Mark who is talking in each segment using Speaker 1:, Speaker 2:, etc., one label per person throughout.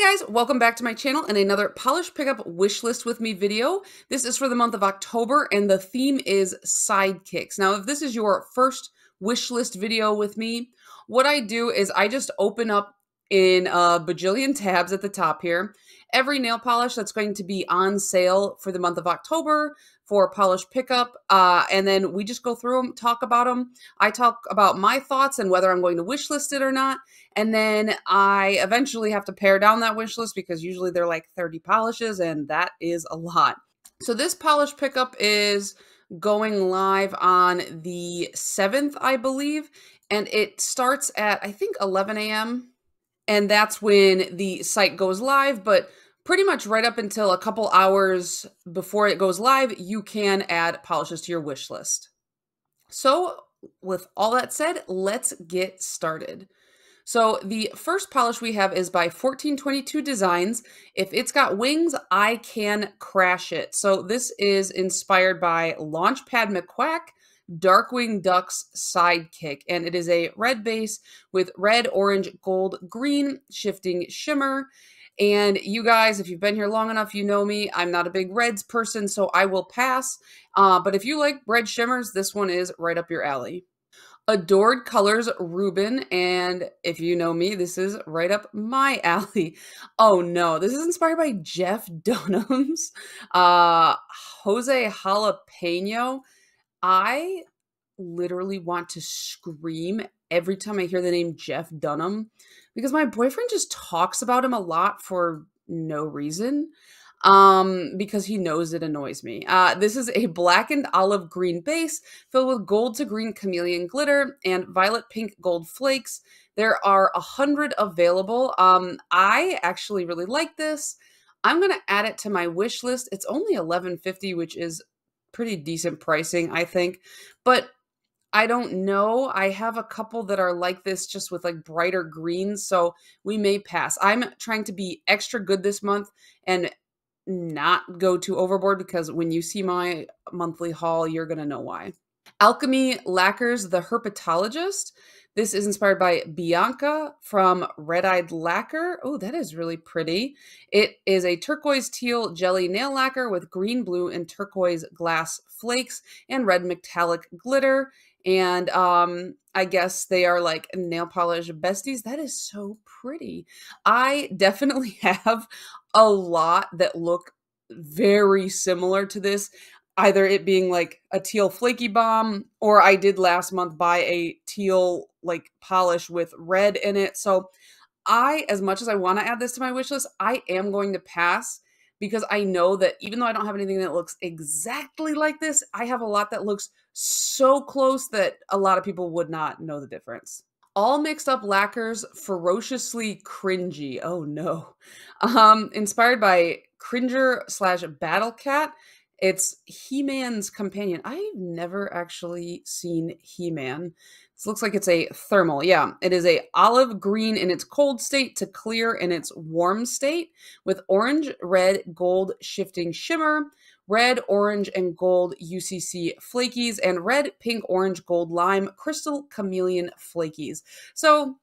Speaker 1: Hey guys, welcome back to my channel and another polish pickup wish list with me video. This is for the month of October and the theme is sidekicks. Now, if this is your first wish list video with me, what I do is I just open up in a bajillion tabs at the top here every nail polish that's going to be on sale for the month of October for polish pickup. Uh, and then we just go through them, talk about them. I talk about my thoughts and whether I'm going to wish list it or not. And then I eventually have to pare down that wish list because usually they're like 30 polishes, and that is a lot. So this polish pickup is going live on the 7th, I believe. And it starts at, I think, 11 a.m. And that's when the site goes live. But pretty much right up until a couple hours before it goes live, you can add polishes to your wish list. So, with all that said, let's get started. So, the first polish we have is by 1422 Designs. If it's got wings, I can crash it. So, this is inspired by Launchpad McQuack. Darkwing Duck's Sidekick, and it is a red base with red, orange, gold, green shifting shimmer. And you guys, if you've been here long enough, you know me. I'm not a big reds person, so I will pass. Uh, but if you like red shimmers, this one is right up your alley. Adored Colors Ruben. and if you know me, this is right up my alley. Oh no, this is inspired by Jeff Dunham's uh, Jose Jalapeno. I literally want to scream every time I hear the name Jeff Dunham because my boyfriend just talks about him a lot for no reason um because he knows it annoys me. Uh this is a blackened olive green base filled with gold to green chameleon glitter and violet pink gold flakes. There are a hundred available. Um i actually really like this. I'm gonna add it to my wish list. It's only 1150 which is pretty decent pricing i think. But I don't know. I have a couple that are like this just with like brighter greens, so we may pass. I'm trying to be extra good this month and not go too overboard because when you see my monthly haul, you're going to know why. Alchemy Lacquers The Herpetologist. This is inspired by Bianca from Red Eyed Lacquer. Oh, that is really pretty. It is a turquoise teal jelly nail lacquer with green, blue, and turquoise glass flakes and red metallic glitter and um i guess they are like nail polish besties that is so pretty. I definitely have a lot that look very similar to this either it being like a teal flaky bomb or i did last month buy a teal like polish with red in it. So i as much as i want to add this to my wish list i am going to pass because I know that even though I don't have anything that looks exactly like this, I have a lot that looks so close that a lot of people would not know the difference. All mixed up lacquers, ferociously cringy. Oh no. Um, inspired by Cringer slash Battle Cat. It's He Man's companion. I've never actually seen He Man. This looks like it's a thermal. Yeah, it is a olive green in its cold state to clear in its warm state with orange, red, gold shifting shimmer, red, orange, and gold UCC flakies, and red, pink, orange, gold, lime, crystal chameleon flakies. So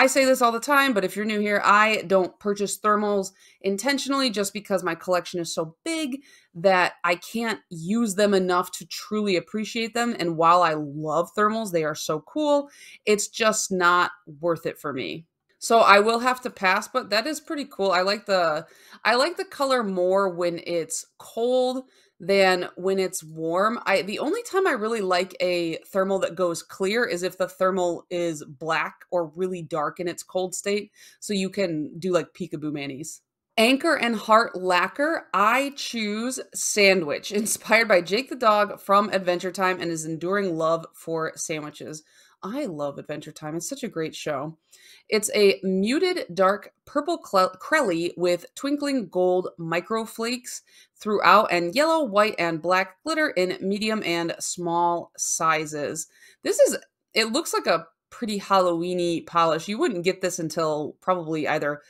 Speaker 1: I say this all the time, but if you're new here, I don't purchase thermals intentionally just because my collection is so big that I can't use them enough to truly appreciate them. And while I love thermals, they are so cool, it's just not worth it for me. So I will have to pass, but that is pretty cool. I like the I like the color more when it's cold than when it's warm. I the only time I really like a thermal that goes clear is if the thermal is black or really dark in its cold state, so you can do like peekaboo manis. Anchor and Heart Lacquer, I choose Sandwich, inspired by Jake the dog from Adventure Time and his enduring love for sandwiches. I love Adventure Time. It's such a great show. It's a muted dark purple crelly with twinkling gold microflakes throughout and yellow, white, and black glitter in medium and small sizes. This is, it looks like a pretty Halloweeny polish. You wouldn't get this until probably either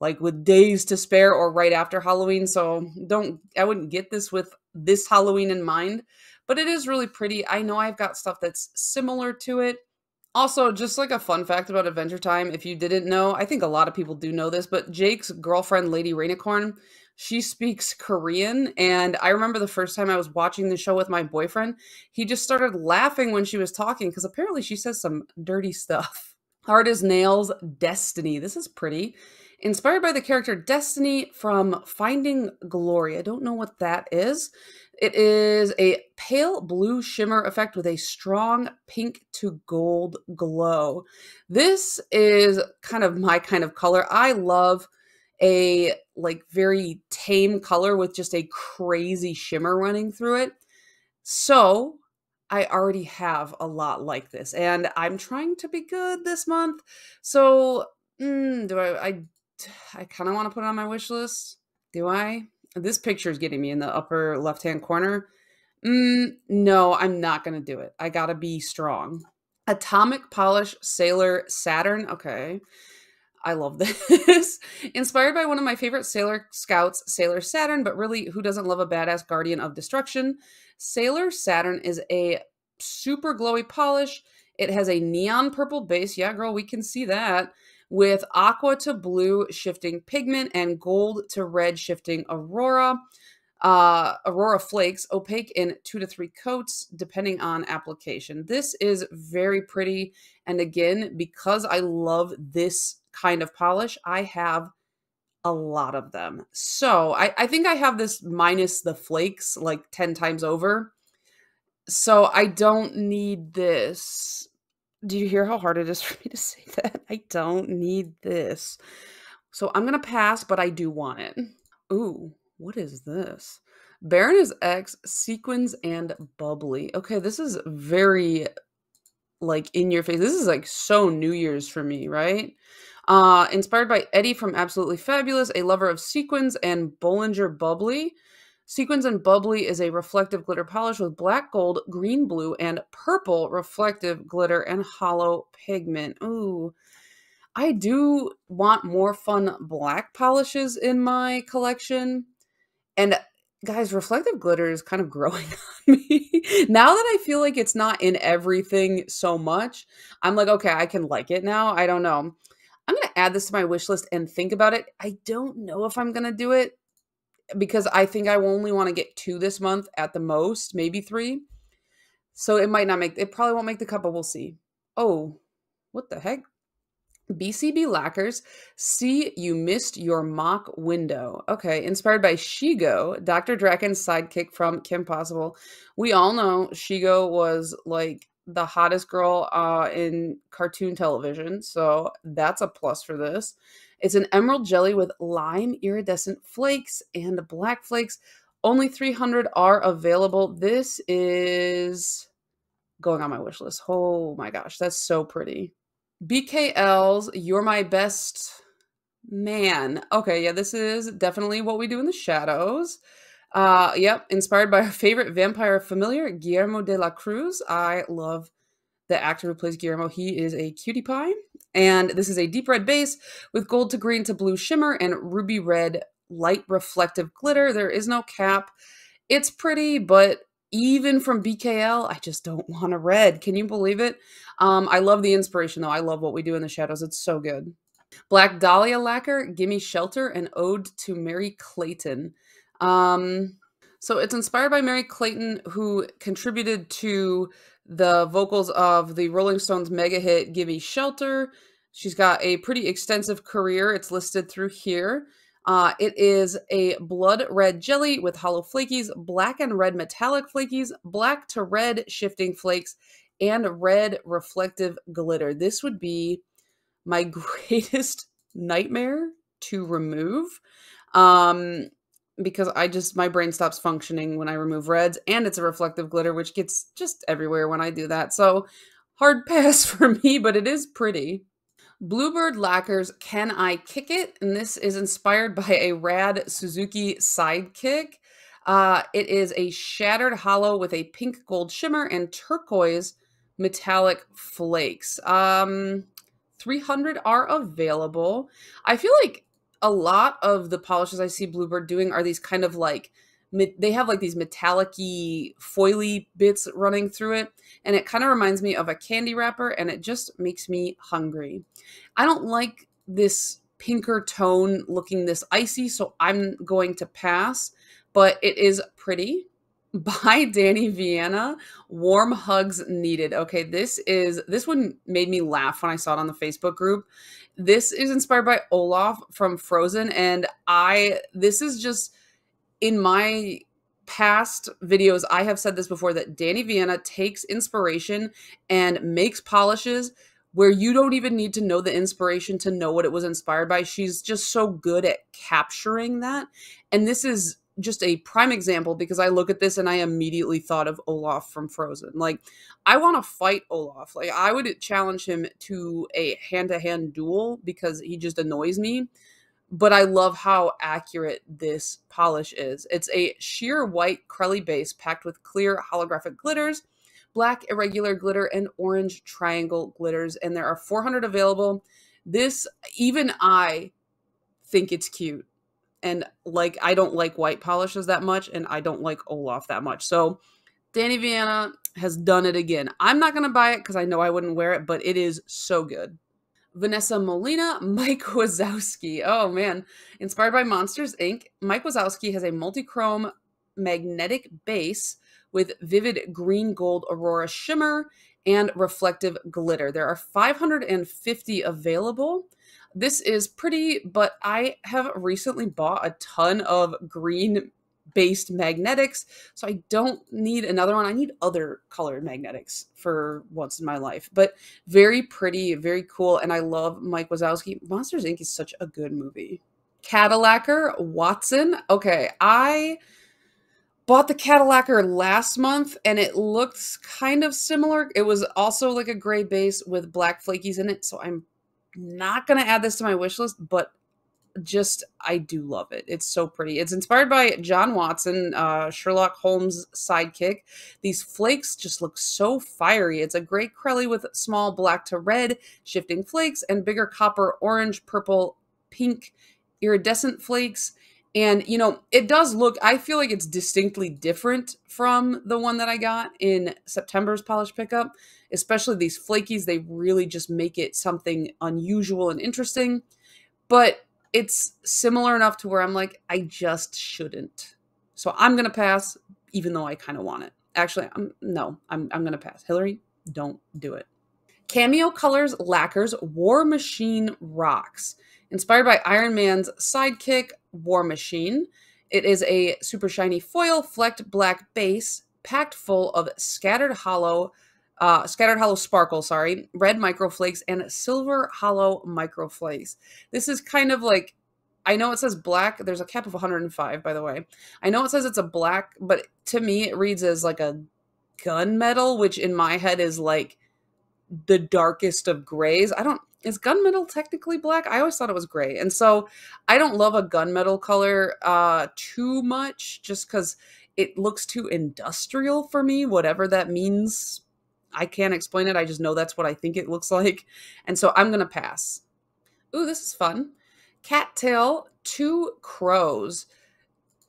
Speaker 1: like with days to spare or right after Halloween. So don't, I wouldn't get this with this Halloween in mind, but it is really pretty. I know I've got stuff that's similar to it Also, just like a fun fact about Adventure Time, if you didn't know, I think a lot of people do know this, but Jake's girlfriend, Lady Rainicorn, she speaks Korean. And I remember the first time I was watching the show with my boyfriend, he just started laughing when she was talking because apparently she says some dirty stuff. Hard as Nails Destiny. This is pretty. Inspired by the character Destiny from Finding Glory. I don't know what that is. It is a pale blue shimmer effect with a strong pink to gold glow. This is kind of my kind of color. I love a like very tame color with just a crazy shimmer running through it. So I already have a lot like this and I'm trying to be good this month. So mm, do I, I, I kind of want to put it on my wish list. Do I? This picture is getting me in the upper left hand corner. Mm, no, I'm not going to do it. I got to be strong. Atomic Polish Sailor Saturn. Okay. I love this. Inspired by one of my favorite Sailor Scouts, Sailor Saturn, but really, who doesn't love a badass guardian of destruction? Sailor Saturn is a super glowy polish. It has a neon purple base. Yeah, girl, we can see that with aqua to blue shifting pigment and gold to red shifting aurora. Uh, aurora flakes, opaque in two to three coats, depending on application. This is very pretty. And again, because I love this kind of polish, I have a lot of them. So I, I think I have this minus the flakes like 10 times over. So I don't need this do you hear how hard it is for me to say that? I don't need this. So I'm going to pass, but I do want it. Ooh, what is this? Baroness X, Sequins, and Bubbly. Okay, this is very, like, in your face. This is, like, so New Year's for me, right? Uh, inspired by Eddie from Absolutely Fabulous, a lover of sequins, and Bollinger Bubbly. Sequins and Bubbly is a reflective glitter polish with black gold, green blue, and purple reflective glitter and hollow pigment. Ooh, I do want more fun black polishes in my collection. And guys, reflective glitter is kind of growing on me. now that I feel like it's not in everything so much, I'm like, okay, I can like it now. I don't know. I'm going to add this to my wish list and think about it. I don't know if I'm going to do it because I think I only want to get two this month at the most, maybe three. So it might not make it probably won't make the cut, but we'll see. Oh, what the heck? BCB Lacquers, see you missed your mock window. Okay, inspired by Shego, Dr. Drakken's sidekick from Kim Possible. We all know Shego was like the hottest girl uh, in cartoon television, so that's a plus for this. It's an emerald jelly with lime iridescent flakes and black flakes. Only 300 are available. This is going on my wish list. Oh my gosh, that's so pretty. BKL's You're My Best Man. Okay, yeah, this is definitely what we do in the shadows. Uh, yep, inspired by our favorite vampire familiar, Guillermo de la Cruz. I love the actor who plays Guillermo. He is a cutie pie. And this is a deep red base with gold to green to blue shimmer and ruby red light reflective glitter. There is no cap. It's pretty, but even from BKL, I just don't want a red. Can you believe it? Um, I love the inspiration though. I love what we do in the shadows. It's so good. Black Dahlia lacquer, Gimme Shelter, and Ode to Merry Clayton. Um, so it's inspired by Merry Clayton, who contributed to the vocals of the Rolling Stones mega hit Gimme Shelter. She's got a pretty extensive career. It's listed through here. Uh, it is a blood red jelly with hollow flakies, black and red metallic flakies, black to red shifting flakes, and red reflective glitter. This would be my greatest nightmare to remove. Um, because I just my brain stops functioning when I remove reds and it's a reflective glitter which gets just everywhere when I do that. So hard pass for me, but it is pretty. Bluebird Lacquers Can I Kick It? And this is inspired by a rad Suzuki sidekick. Uh, it is a shattered hollow with a pink gold shimmer and turquoise metallic flakes. Um, 300 are available. I feel like a lot of the polishes I see Bluebird doing are these kind of like they have like these metallic-y foily bits running through it and it kind of reminds me of a candy wrapper and it just makes me hungry. I don't like this pinker tone looking this icy so i'm going to pass but it is pretty by Danny Vienna, Warm Hugs Needed. Okay, this is this one made me laugh when I saw it on the Facebook group. This is inspired by Olaf from Frozen and I this is just in my past videos I have said this before that Danny Vienna takes inspiration and makes polishes where you don't even need to know the inspiration to know what it was inspired by. She's just so good at capturing that. And this is just a prime example because I look at this and I immediately thought of Olaf from Frozen. Like, I want to fight Olaf. Like, I would challenge him to a hand to hand duel because he just annoys me. But I love how accurate this polish is. It's a sheer white Crelly base packed with clear holographic glitters, black irregular glitter, and orange triangle glitters. And there are 400 available. This, even I think it's cute and like I don't like white polishes that much and I don't like Olaf that much. So Danny Vienna has done it again. I'm not to buy it cuz I know I wouldn't wear it, but it is so good. Vanessa Molina, Mike Wazowski. Oh man, inspired by Monsters Inc., Mike Wazowski has a multi-chrome magnetic base with vivid green gold aurora shimmer and reflective glitter. There are 550 available. This is pretty, but I have recently bought a ton of green based magnetics, so I don't need another one. I need other colored magnetics for once in my life. But very pretty, very cool, and I love Mike Wazowski. Monsters Inc. is such a good movie. Cadillacquer Watson. Okay, I bought the Cadillacquer last month and it looks kind of similar. It was also like a gray base with black flakies in it, so I'm not going to add this to my wish list, but just I do love it. It's so pretty. It's inspired by John Watson, uh, Sherlock Holmes' sidekick. These flakes just look so fiery. It's a great Crelly with small black to red shifting flakes and bigger copper, orange, purple, pink iridescent flakes. And you know, it does look. I feel like it's distinctly different from the one that I got in September's polish pickup especially these flakies, they really just make it something unusual and interesting. But it's similar enough to where I'm like, I just shouldn't. So I'm going to pass, even though I kind of want it. Actually, I'm no, I'm, I'm going to pass. Hillary, don't do it. Cameo Colors Lacquers War Machine Rocks. Inspired by Iron Man's sidekick, War Machine. It is a super shiny foil flecked black base packed full of scattered hollow uh, scattered hollow sparkle, sorry, red microflakes, and silver hollow microflakes. This is kind of like, I know it says black. There's a cap of 105, by the way. I know it says it's a black, but to me it reads as like a gunmetal, which in my head is like the darkest of grays. I don't, is gunmetal technically black? I always thought it was gray. And so I don't love a gunmetal color uh, too much just because it looks too industrial for me, whatever that means I can't explain it. I just know that's what I think it looks like. And so I'm going to pass. Ooh, this is fun. Cattail, two crows.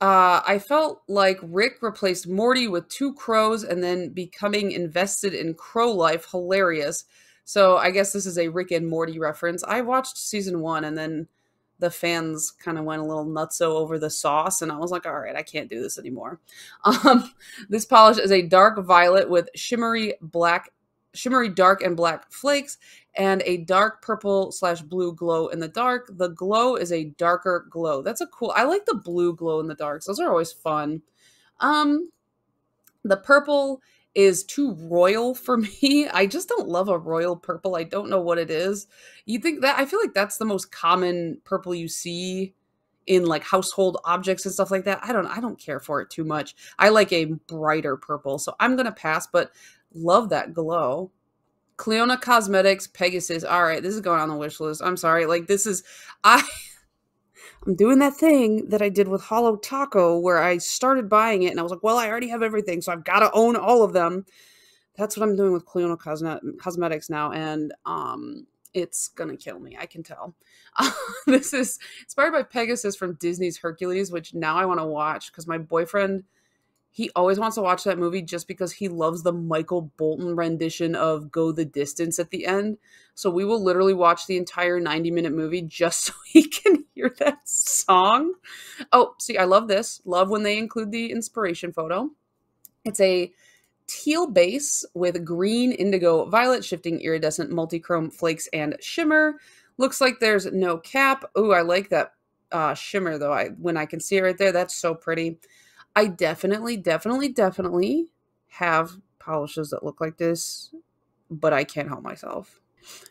Speaker 1: Uh, I felt like Rick replaced Morty with two crows and then becoming invested in crow life. Hilarious. So I guess this is a Rick and Morty reference. I watched season one and then the fans kind of went a little nutso over the sauce and i was like all right i can't do this anymore. Um, this polish is a dark violet with shimmery black shimmery dark and black flakes and a dark purple slash blue glow in the dark. The glow is a darker glow. That's a cool i like the blue glow in the darks. Those are always fun. Um the purple is too royal for me. I just don't love a royal purple. I don't know what it is. You think that I feel like that's the most common purple you see in like household objects and stuff like that. I don't I don't care for it too much. I like a brighter purple. So I'm going to pass, but love that glow. Clionadh Cosmetics Pegasus. All right, this is going on the wish list. I'm sorry. Like this is I I'm doing that thing that I did with Holo Taco where I started buying it and I was like, well, I already have everything, so I've got to own all of them. That's what I'm doing with Clionadh Cosmetics now. And um, it's gonna kill me. I can tell. This is inspired by Pegasus from Disney's Hercules, which now I want to watch because my boyfriend he always wants to watch that movie just because he loves the Michael Bolton rendition of Go the Distance at the end. So we will literally watch the entire 90 minute movie just so he can hear that song. Oh, see, I love this. Love when they include the inspiration photo. It's a teal base with green, indigo, violet, shifting iridescent multichrome flakes and shimmer. Looks like there's no cap. Oh, I like that uh, shimmer though. I when I can see it right there, that's so pretty. I definitely, definitely, definitely have polishes that look like this, but I can't help myself.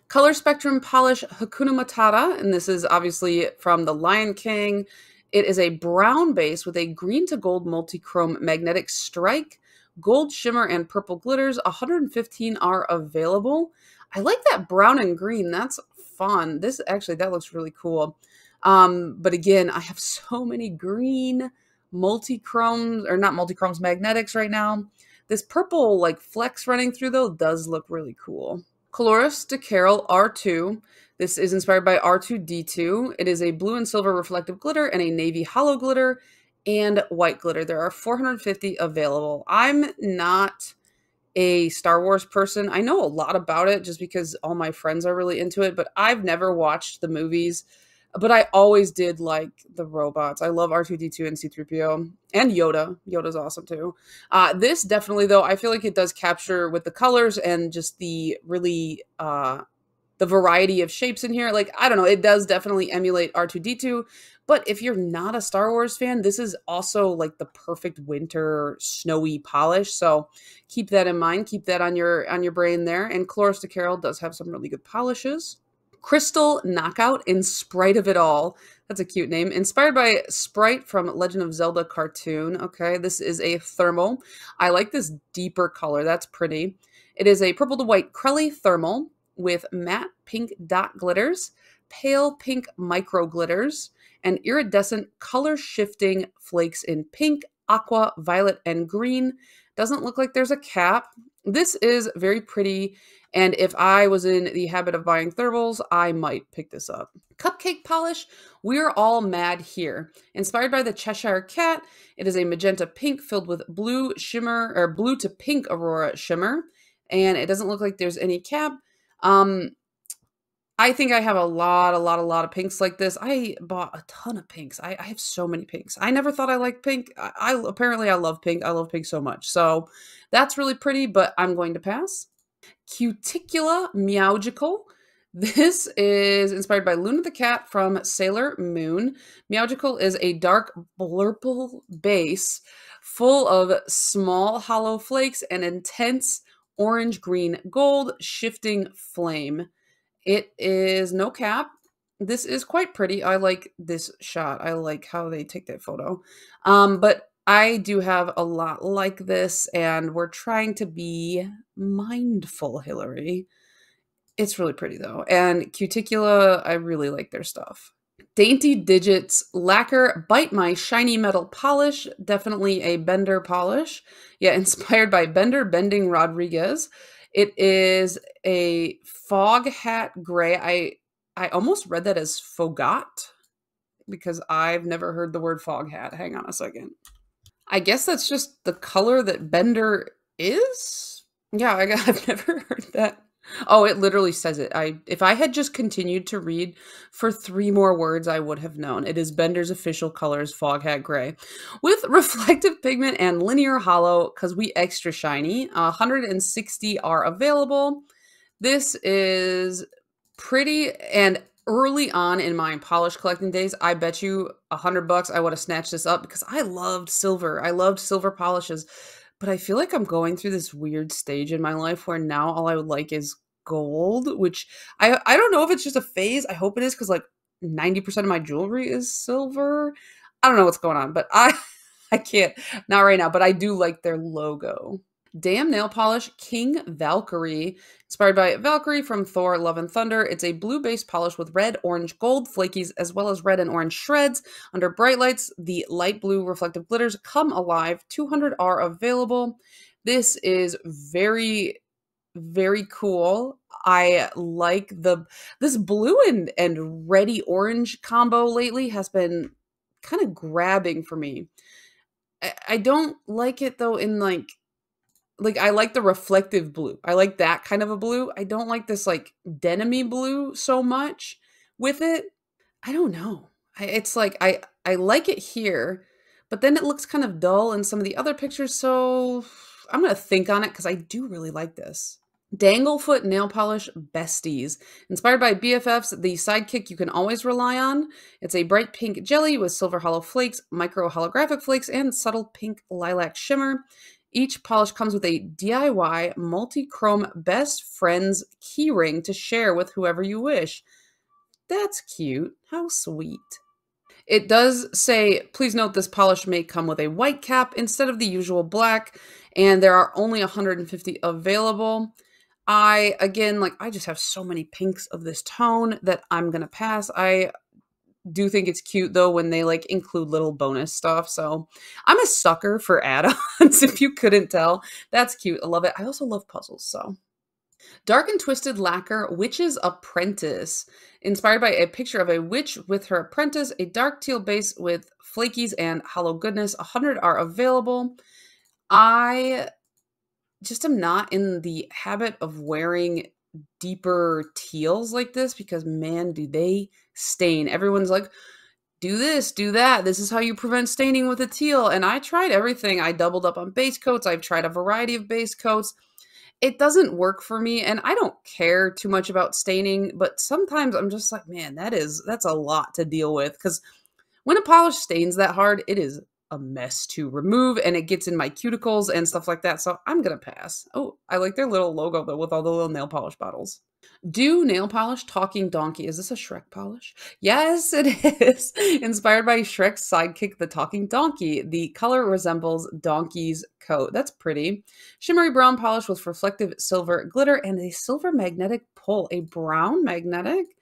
Speaker 1: Color Spectrum Polish Hakuna Matata, and this is obviously from The Lion King. It is a brown base with a green to gold multi-chrome magnetic strike, gold shimmer, and purple glitters. 115 are available. I like that brown and green. That's fun. This actually, that looks really cool. Um, but again, I have so many green multi-chromes or not multi-chromes magnetics right now. This purple like flex running through though does look really cool. Colores de Carol R2. This is inspired by R2D2. It is a blue and silver reflective glitter and a navy hollow glitter and white glitter. There are 450 available. I'm not a Star Wars person. I know a lot about it just because all my friends are really into it, but I've never watched the movies but I always did like the robots. I love R2D2 and C3PO and Yoda. Yoda's awesome too. Uh, this definitely though, I feel like it does capture with the colors and just the really uh, the variety of shapes in here. Like I don't know, it does definitely emulate R2D2. But if you're not a Star Wars fan, this is also like the perfect winter snowy polish. So keep that in mind. Keep that on your on your brain there. And Colores de Carol does have some really good polishes. Crystal Knockout in Sprite of It All. That's a cute name. Inspired by Sprite from Legend of Zelda cartoon. Okay, this is a thermal. I like this deeper color. That's pretty. It is a purple to white Crelly thermal with matte pink dot glitters, pale pink micro glitters, and iridescent color shifting flakes in pink, aqua, violet, and green. Doesn't look like there's a cap. This is very pretty. And if I was in the habit of buying thermals, I might pick this up. Cupcake polish, we're all mad here. Inspired by the Cheshire Cat, it is a magenta pink filled with blue shimmer or blue to pink aurora shimmer. And it doesn't look like there's any cap. Um, I think I have a lot, a lot, a lot of pinks like this. I bought a ton of pinks. I, I have so many pinks. I never thought I liked pink. I, I apparently I love pink. I love pink so much. So that's really pretty, but I'm going to pass. Cuticula Meowgical. This is inspired by Luna the Cat from Sailor Moon. Meowgical is a dark blurple base full of small hollow flakes and intense orange green gold shifting flame. It is no cap. This is quite pretty. I like this shot. I like how they take that photo. Um, but I do have a lot like this, and we're trying to be mindful, Hillary. It's really pretty though. And Cuticula, I really like their stuff. Dainty Digits Lacquer Bite My Shiny Metal Polish. Definitely a Bender polish. Yeah, inspired by Bender Bending Rodriguez. It is a fog hat gray. I I almost read that as fogot because I've never heard the word fog hat. Hang on a second. I guess that's just the color that Bender is. Yeah, I, have never heard that. Oh, it literally says it. I if I had just continued to read for three more words, I would have known. It is Bender's official colors, Fog Hat Gray, with reflective pigment and linear hollow. Cause we extra shiny. Uh, 160 are available. This is pretty and early on in my polish collecting days, I bet you a hundred bucks I would have snatched this up because I loved silver. I loved silver polishes. But I feel like I'm going through this weird stage in my life where now all I would like is gold, which I I don't know if it's just a phase. I hope it is because like 90% of my jewelry is silver. I don't know what's going on, but I I can't not right now, but I do like their logo. Damn Nail Polish King Valkyrie, inspired by Valkyrie from Thor Love and Thunder. It's a blue base polish with red, orange, gold flakies, as well as red and orange shreds. Under bright lights, the light blue reflective glitters come alive. 200 are available. This is very, very cool. I like the this blue and and reddy orange combo lately has been kind of grabbing for me. I, I don't like it though in like like I like the reflective blue. I like that kind of a blue. I don't like this like denimy blue so much with it. I don't know. I, it's like I I like it here, but then it looks kind of dull in some of the other pictures. So I'm gonna think on it because I do really like this. Danglefoot Nail Polish Besties. Inspired by BFFs, the sidekick you can always rely on. It's a bright pink jelly with silver hollow flakes, micro holographic flakes, and subtle pink lilac shimmer. Each polish comes with a DIY multi-chrome best friends keyring to share with whoever you wish. That's cute. How sweet. It does say, please note this polish may come with a white cap instead of the usual black, and there are only 150 available. I, again, like, I just have so many pinks of this tone that I'm going to pass. I do think it's cute though when they like include little bonus stuff. So I'm a sucker for add-ons if you couldn't tell. That's cute. I love it. I also love puzzles, so Dark and Twisted Lacquer Witch's Apprentice. Inspired by a picture of a witch with her apprentice, a dark teal base with flakies and hollow goodness. 100 are available. I just am not in the habit of wearing deeper teals like this because man do they stain. Everyone's like do this do that. This is how you prevent staining with a teal. And i tried everything. I doubled up on base coats. I've tried a variety of base coats. It doesn't work for me and i don't care too much about staining but sometimes i'm just like man that is that's a lot to deal with. Because when a polish stains that hard it is a mess to remove and it gets in my cuticles and stuff like that. So I'm going to pass. Oh, I like their little logo though with all the little nail polish bottles. Do nail polish talking donkey. Is this a Shrek polish? Yes, it is. Inspired by Shrek's sidekick, the talking donkey. The color resembles donkey's coat. That's pretty. Shimmery brown polish with reflective silver glitter and a silver magnetic pull. A brown magnetic?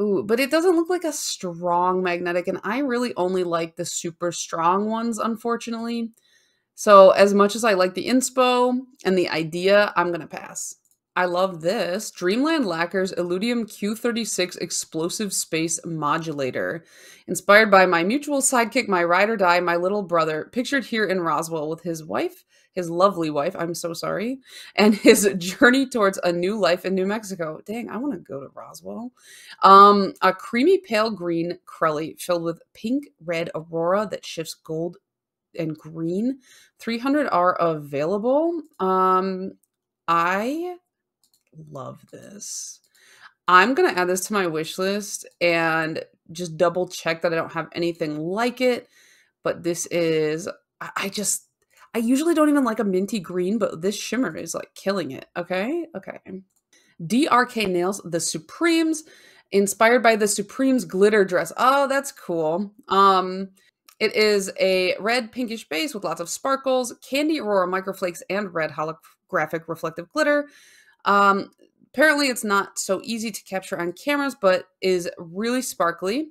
Speaker 1: Ooh, but it doesn't look like a strong magnetic, and I really only like the super strong ones, unfortunately. So as much as I like the inspo and the idea, I'm going to pass. I love this. Dreamland Lacquers Illudium Q36 Explosive Space Modulator. Inspired by my mutual sidekick, my ride or die, my little brother, pictured here in Roswell with his wife, his lovely wife, I'm so sorry, and his journey towards a new life in New Mexico. Dang, I want to go to Roswell. Um, a creamy pale green Crelly filled with pink red aurora that shifts gold and green. 300 are available. Um, I love this. I'm going to add this to my wish list and just double check that I don't have anything like it. But this is, I just, I usually don't even like a minty green, but this shimmer is like killing it. Okay. Okay. DRK Nails, the Supremes, inspired by the Supremes glitter dress. Oh, that's cool. Um, it is a red pinkish base with lots of sparkles, candy aurora microflakes, and red holographic reflective glitter. Um, apparently, it's not so easy to capture on cameras, but is really sparkly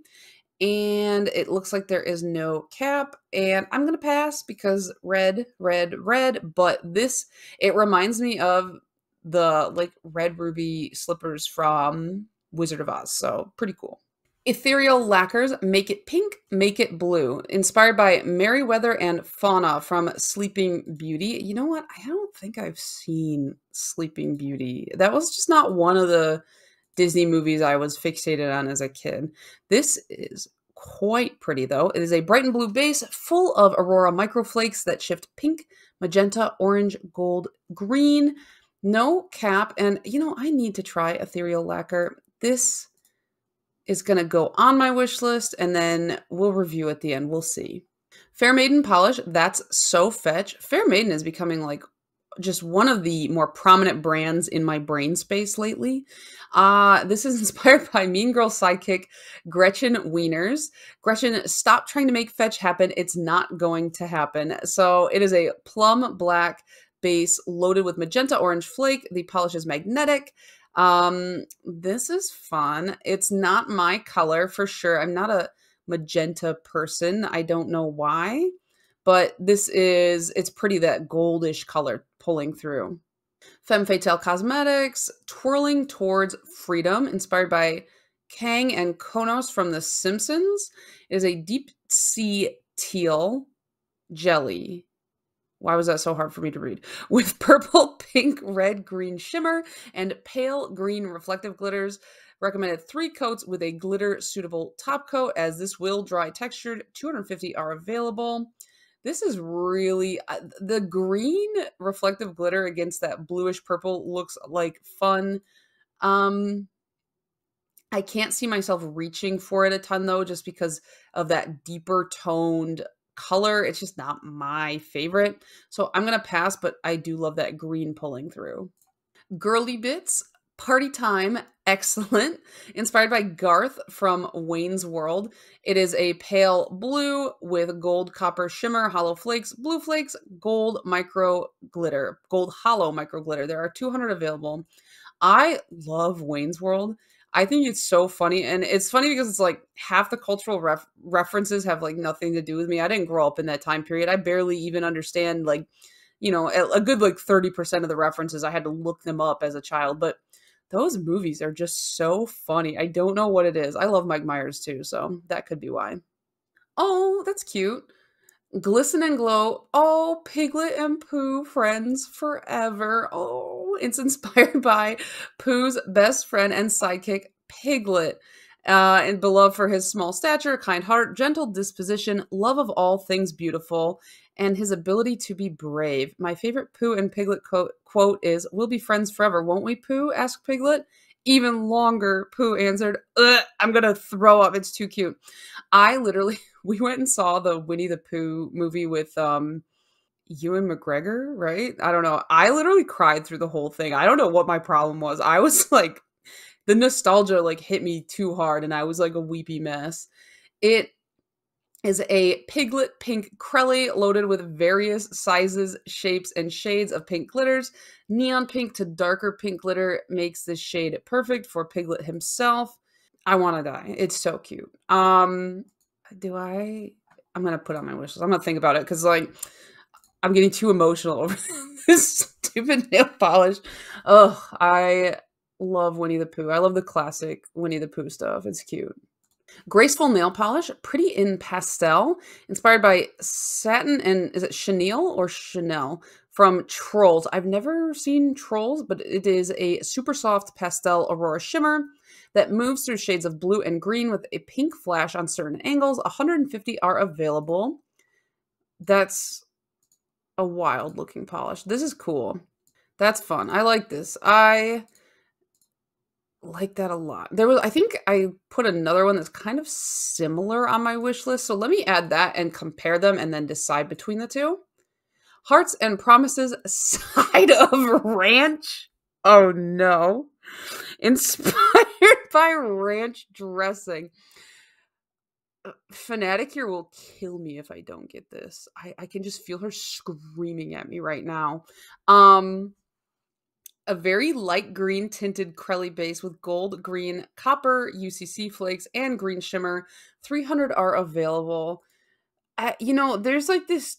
Speaker 1: and it looks like there is no cap and i'm gonna pass because red red red but this it reminds me of the like red ruby slippers from wizard of oz so pretty cool. Ethereal lacquers make it pink make it blue inspired by merryweather and fauna from sleeping beauty. You know what? I don't think i've seen sleeping beauty. That was just not one of the Disney movies I was fixated on as a kid. This is quite pretty though. It is a bright and blue base full of Aurora microflakes that shift pink, magenta, orange, gold, green. No cap. And you know, I need to try ethereal lacquer. This is going to go on my wish list and then we'll review at the end. We'll see. Fair Maiden polish, that's so fetch. Fair Maiden is becoming like just one of the more prominent brands in my brain space lately. Uh, this is inspired by Mean Girl sidekick Gretchen Wieners. Gretchen, stop trying to make fetch happen. It's not going to happen. So it is a plum black base loaded with magenta orange flake. The polish is magnetic. Um, this is fun. It's not my color for sure. I'm not a magenta person. I don't know why but this is it's pretty that goldish color pulling through. Femme Fatale Cosmetics, Twirling Towards Freedom, inspired by Kang and Kodos from The Simpsons, is a deep sea teal jelly. Why was that so hard for me to read? With purple, pink, red, green shimmer and pale green reflective glitters. Recommended three coats with a glitter suitable top coat, as this will dry textured. 250 are available. This is really uh, the green reflective glitter against that bluish purple looks like fun. Um I can't see myself reaching for it a ton though just because of that deeper toned color. It's just not my favorite. So I'm going to pass, but I do love that green pulling through. Girly Bits Party Time, excellent. Inspired by Garth from Wayne's World. It is a pale blue with gold copper shimmer, hollow flakes, blue flakes, gold micro glitter, gold hollow micro glitter. There are 200 available. I love Wayne's World. I think it's so funny. And it's funny because it's like half the cultural ref- references have like nothing to do with me. I didn't grow up in that time period. I barely even understand like, you know, a, a good like 30% of the references. I had to look them up as a child. But those movies are just so funny. I don't know what it is. I love Mike Myers too, so that could be why. Oh, that's cute. Glisten and glow. Oh, Piglet and Pooh, friends forever. Oh, it's inspired by Pooh's best friend and sidekick, Piglet. Uh, and beloved for his small stature, kind heart, gentle disposition, love of all things beautiful, and his ability to be brave. My favorite Pooh and Piglet quote, is, We'll be friends forever, won't we, Pooh? asked Piglet. Even longer, Pooh answered, I'm gonna throw up. It's too cute. I literally, we went and saw the Winnie the Pooh movie with um, Ewan McGregor, right? I don't know. I literally cried through the whole thing. I don't know what my problem was. I was like, the nostalgia like hit me too hard and I was like a weepy mess. It is a piglet pink Crelly loaded with various sizes, shapes, and shades of pink glitters. Neon pink to darker pink glitter makes this shade perfect for Piglet himself. I want to die. It's so cute. Um, do I? I'm gonna put on my wishes. I'm gonna think about it because like I'm getting too emotional over this stupid nail polish. Oh, I love Winnie the Pooh. I love the classic Winnie the Pooh stuff. It's cute. Graceful nail polish, pretty in pastel, inspired by satin and is it chenille or Chanel from Trolls. I've never seen Trolls, but it is a super soft pastel aurora shimmer that moves through shades of blue and green with a pink flash on certain angles. 150 are available. That's a wild looking polish. This is cool. That's fun. I like this. I like that a lot. There was I think I put another one that's kind of similar on my wish list. So let me add that and compare them and then decide between the two. Hearts and Promises side of ranch. Oh no. Inspired by ranch dressing. Uh, Fanatic here will kill me if I don't get this. I, I can just feel her screaming at me right now. Um a very light green tinted Crelly base with gold, green, copper, UCC flakes, and green shimmer. 300 are available. You know, there's like this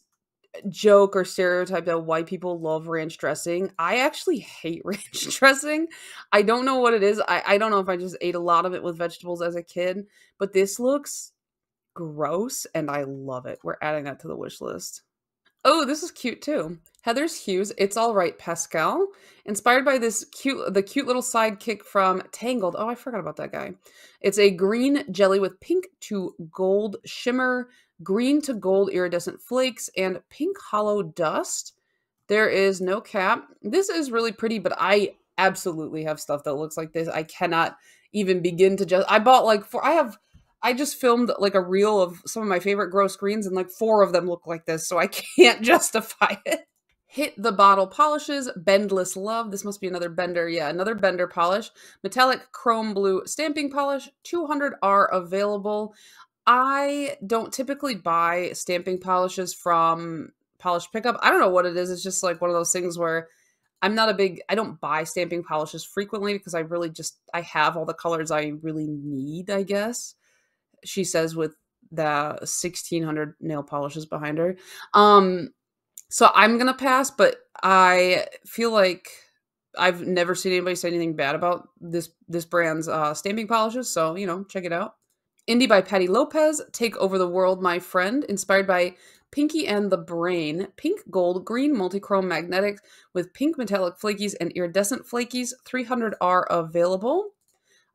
Speaker 1: joke or stereotype that white people love ranch dressing. I actually hate ranch dressing. I don't know what it is. I, I don't know if I just ate a lot of it with vegetables as a kid, but this looks gross and I love it. We're adding that to the wish list. Oh, this is cute too. Heather's Hues, It's All Right Pascal, inspired by this cute the cute little sidekick from Tangled. Oh, I forgot about that guy. It's a green jelly with pink to gold shimmer, green to gold iridescent flakes, and pink hollow dust. There is no cap. This is really pretty, but I absolutely have stuff that looks like this. I cannot even begin to just I bought like four I have I just filmed like a reel of some of my favorite gross greens and like four of them look like this, so I can't justify it. Hit the bottle polishes, Bendless Love. This must be another bender. Yeah, another bender polish. Metallic chrome blue stamping polish. 200 are available. I don't typically buy stamping polishes from Polish Pickup. I don't know what it is. It's just like one of those things where I'm not a big I don't buy stamping polishes frequently because I really just I have all the colors I really need, I guess. She says with the 1600 nail polishes behind her. Um so I'm going to pass, but I feel like I've never seen anybody say anything bad about this this brand's uh, stamping polishes, so you know, check it out. Indie by Patty Lopez, Take Over the World, My Friend, inspired by Pinky and the Brain, pink, gold, green, multichrome magnetic with pink metallic flakies and iridescent flakies. 300 are available.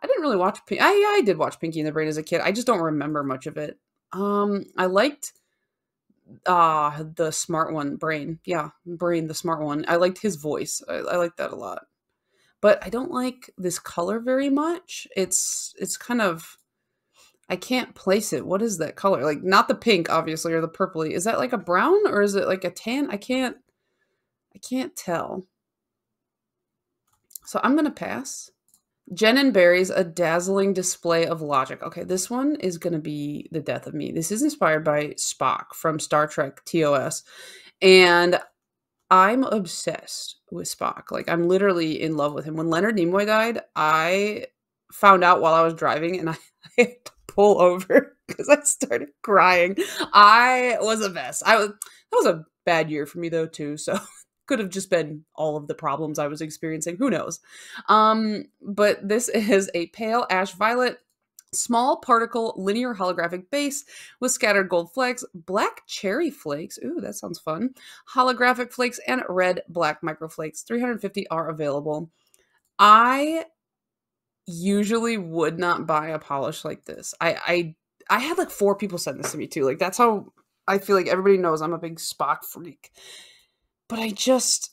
Speaker 1: I didn't really watch. I I did watch Pinky and the Brain as a kid. I just don't remember much of it. Um, I liked uh the smart one, Brain. Yeah, Brain, the smart one. I liked his voice. I, I like that a lot. But I don't like this color very much. It's it's kind of I can't place it. What is that color? Like not the pink, obviously, or the purpley. Is that like a brown or is it like a tan? I can't I can't tell. So I'm gonna pass. Jen and Barry's A Dazzling Display of Logic. Okay, this one is going to be the death of me. This is inspired by Spock from Star Trek TOS. And I'm obsessed with Spock. Like, I'm literally in love with him. When Leonard Nimoy died, I found out while I was driving and I, had to pull over because I started crying. I was a mess. I was, that was a bad year for me, though, too. So could have just been all of the problems I was experiencing. Who knows? Um, but this is a pale ash violet small particle linear holographic base with scattered gold flakes, black cherry flakes. Ooh, that sounds fun. Holographic flakes and red black microflakes. 350 are available. I usually would not buy a polish like this. I I I had like four people send this to me too. Like that's how I feel like everybody knows I'm a big Spock freak but I just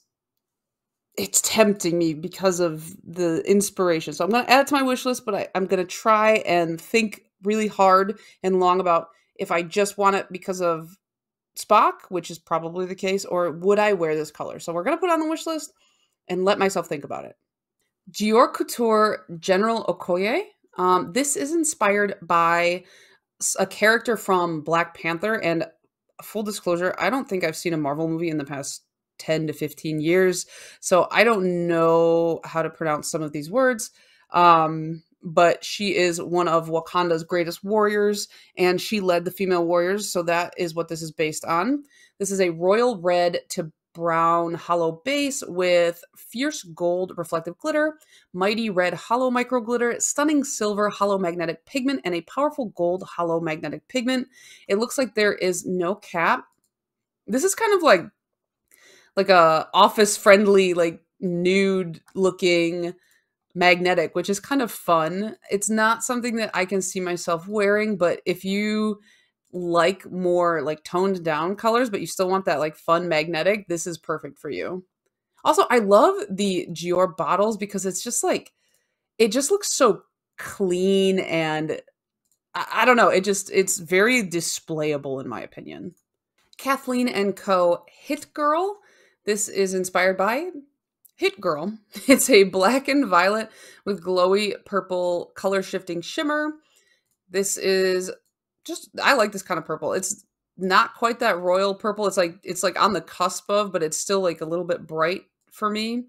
Speaker 1: it's tempting me because of the inspiration. So I'm going to add it to my wish list, but I, am going to try and think really hard and long about if I just want it because of Spock, which is probably the case, or would I wear this color? So we're going to put it on the wish list and let myself think about it. Dior Couture General Okoye. Um, this is inspired by a character from Black Panther. And full disclosure, I don't think I've seen a Marvel movie in the past 10 to 15 years. So I don't know how to pronounce some of these words. Um, but she is one of Wakanda's greatest warriors, and she led the female warriors. So that is what this is based on. This is a royal red to brown hollow base with fierce gold reflective glitter, mighty red hollow micro glitter, stunning silver hollow magnetic pigment, and a powerful gold hollow magnetic pigment. It looks like there is no cap. This is kind of like like a office friendly like nude looking magnetic which is kind of fun. It's not something that i can see myself wearing but if you like more like toned down colors but you still want that like fun magnetic this is perfect for you. Also i love the Dior bottles because it's just like it just looks so clean and I, I don't know it just it's very displayable in my opinion. Kathleen and co. Hit girl this is inspired by Hit Girl. It's a black and violet with glowy purple color shifting shimmer. This is just I like this kind of purple. It's not quite that royal purple. It's like it's like on the cusp of, but it's still like a little bit bright for me.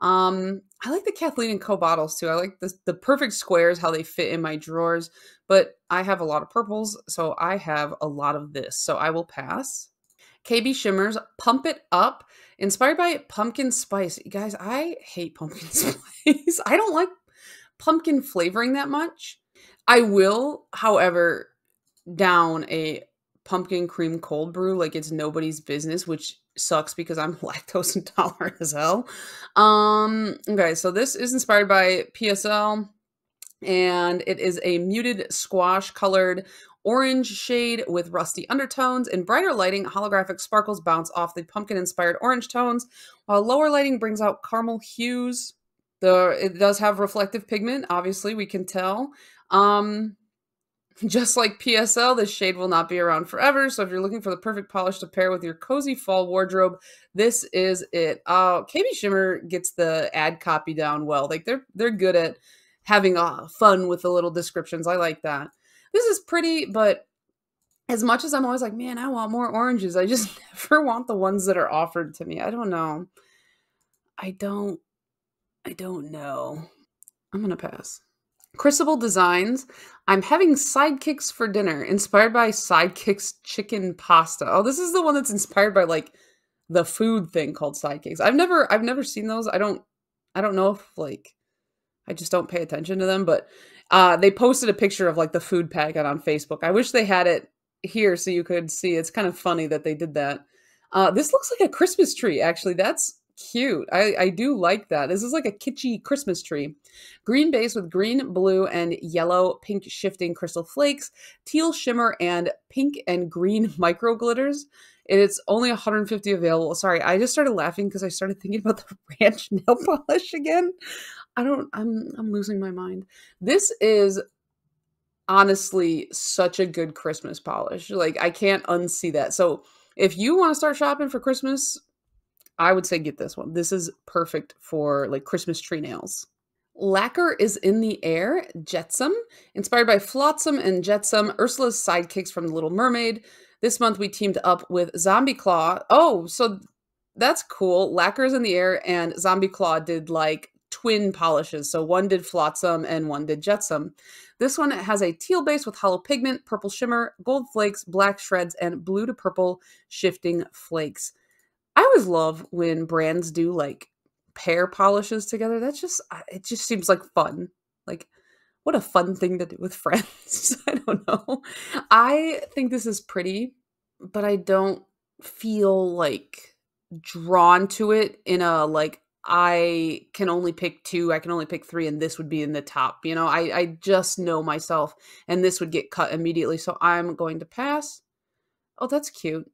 Speaker 1: Um, I like the Kathleen and Co bottles too. I like the the perfect squares, how they fit in my drawers. But I have a lot of purples, so I have a lot of this. So I will pass. KB Shimmers, Pump It Up, inspired by pumpkin spice. You guys, I hate pumpkin spice. I don't like pumpkin flavoring that much. I will, however, down a pumpkin cream cold brew like it's nobody's business, which sucks because I'm lactose intolerant as hell. Um, okay, so this is inspired by PSL and it is a muted squash colored orange shade with rusty undertones. In brighter lighting, holographic sparkles bounce off the pumpkin inspired orange tones, while lower lighting brings out caramel hues. The it does have reflective pigment, obviously, we can tell. Um just like PSL, this shade will not be around forever. So if you're looking for the perfect polish to pair with your cozy fall wardrobe, this is it. Uh, KB Shimmer gets the ad copy down well. Like they're they're good at having uh, fun with the little descriptions. I like that this is pretty, but as much as I'm always like, man, I want more oranges, I just never want the ones that are offered to me. I don't know. I don't, I don't know. I'm going to pass. Crucible Designs. I'm having sidekicks for dinner, inspired by Sidekicks chicken pasta. Oh, this is the one that's inspired by like the food thing called sidekicks. I've never, I've never seen those. I don't, I don't know if like I just don't pay attention to them, but uh, they posted a picture of like the food packet on Facebook. I wish they had it here so you could see. It's kind of funny that they did that. Uh, this looks like a Christmas tree, actually. That's cute. I, I do like that. This is like a kitschy Christmas tree. Green base with green, blue, and yellow, pink shifting crystal flakes, teal shimmer, and pink and green micro glitters. It's only 150 available. Sorry, I just started laughing because I started thinking about the ranch nail polish again. I don't I'm I'm losing my mind. This is honestly such a good Christmas polish. Like I can't unsee that. So if you want to start shopping for Christmas, I would say get this one. This is perfect for like Christmas tree nails. Lacquer is in the air, Jetsam, inspired by Flotsam and Jetsam, Ursula's sidekicks from The Little Mermaid. This month we teamed up with Zombie Claw. Oh, so that's cool. Lacquer is in the air, and Zombie Claw did like twin polishes. So one did Flotsam and one did Jetsam. This one has a teal base with hollow pigment, purple shimmer, gold flakes, black shreds, and blue to purple shifting flakes. I always love when brands do like pair polishes together. That's just it just seems like fun. Like what a fun thing to do with friends. I don't know. I think this is pretty, but I don't feel like drawn to it in a like I can only pick two, I can only pick three, and this would be in the top. You know, I, I just know myself, and this would get cut immediately. So I'm going to pass. Oh, that's cute.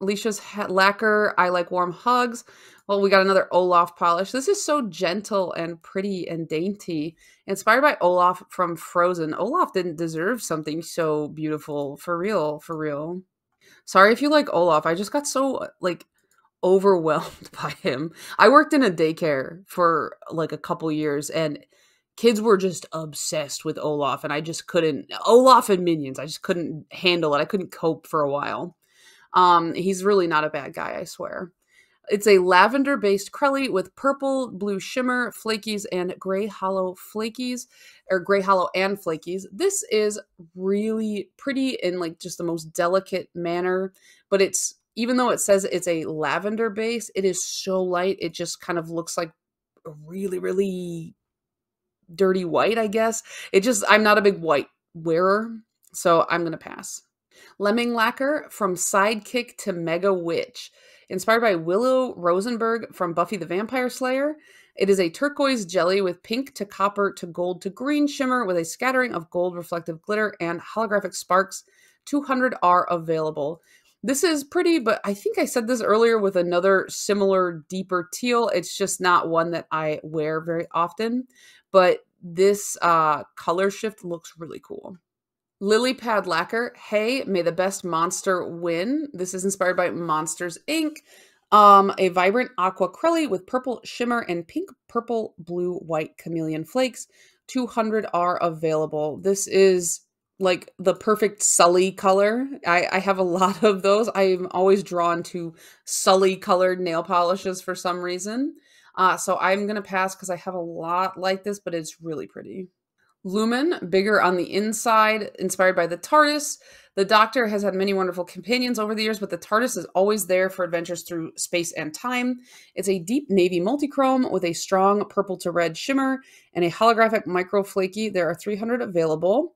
Speaker 1: Alicia's lacquer. I like warm hugs. Well, we got another Olaf polish. This is so gentle and pretty and dainty. Inspired by Olaf from Frozen. Olaf didn't deserve something so beautiful. For real, for real. Sorry if you like Olaf. I just got so like overwhelmed by him. I worked in a daycare for like a couple years and kids were just obsessed with Olaf and I just couldn't Olaf and minions. I just couldn't handle it. I couldn't cope for a while. Um, he's really not a bad guy, I swear. It's a lavender based Crelly with purple, blue shimmer, flakies, and gray hollow flakies, or gray hollow and flakies. This is really pretty in like just the most delicate manner, but it's even though it says it's a lavender base, it is so light. It just kind of looks like a really, really dirty white, I guess. It just, I'm not a big white wearer, so I'm going to pass. Lemming Lacquer from Sidekick to Mega Witch. Inspired by Willow Rosenberg from Buffy the Vampire Slayer. It is a turquoise jelly with pink to copper to gold to green shimmer with a scattering of gold reflective glitter and holographic sparks. 200 are available. This is pretty, but I think I said this earlier with another similar deeper teal. It's just not one that I wear very often, but this uh, color shift looks really cool. Lily Pad Lacquer, hey, may the best monster win. This is inspired by Monsters Inc. Um, a vibrant aqua crelly with purple shimmer and pink, purple, blue, white chameleon flakes. 200 are available. This is like the perfect Sulley color. I, I have a lot of those. I'm always drawn to Sulley colored nail polishes for some reason. Uh, so I'm going to pass because I have a lot like this, but it's really pretty. Lumen, bigger on the inside, inspired by the TARDIS. The Doctor has had many wonderful companions over the years, but the TARDIS is always there for adventures through space and time. It's a deep navy multichrome with a strong purple to red shimmer and a holographic micro flaky. There are 300 available.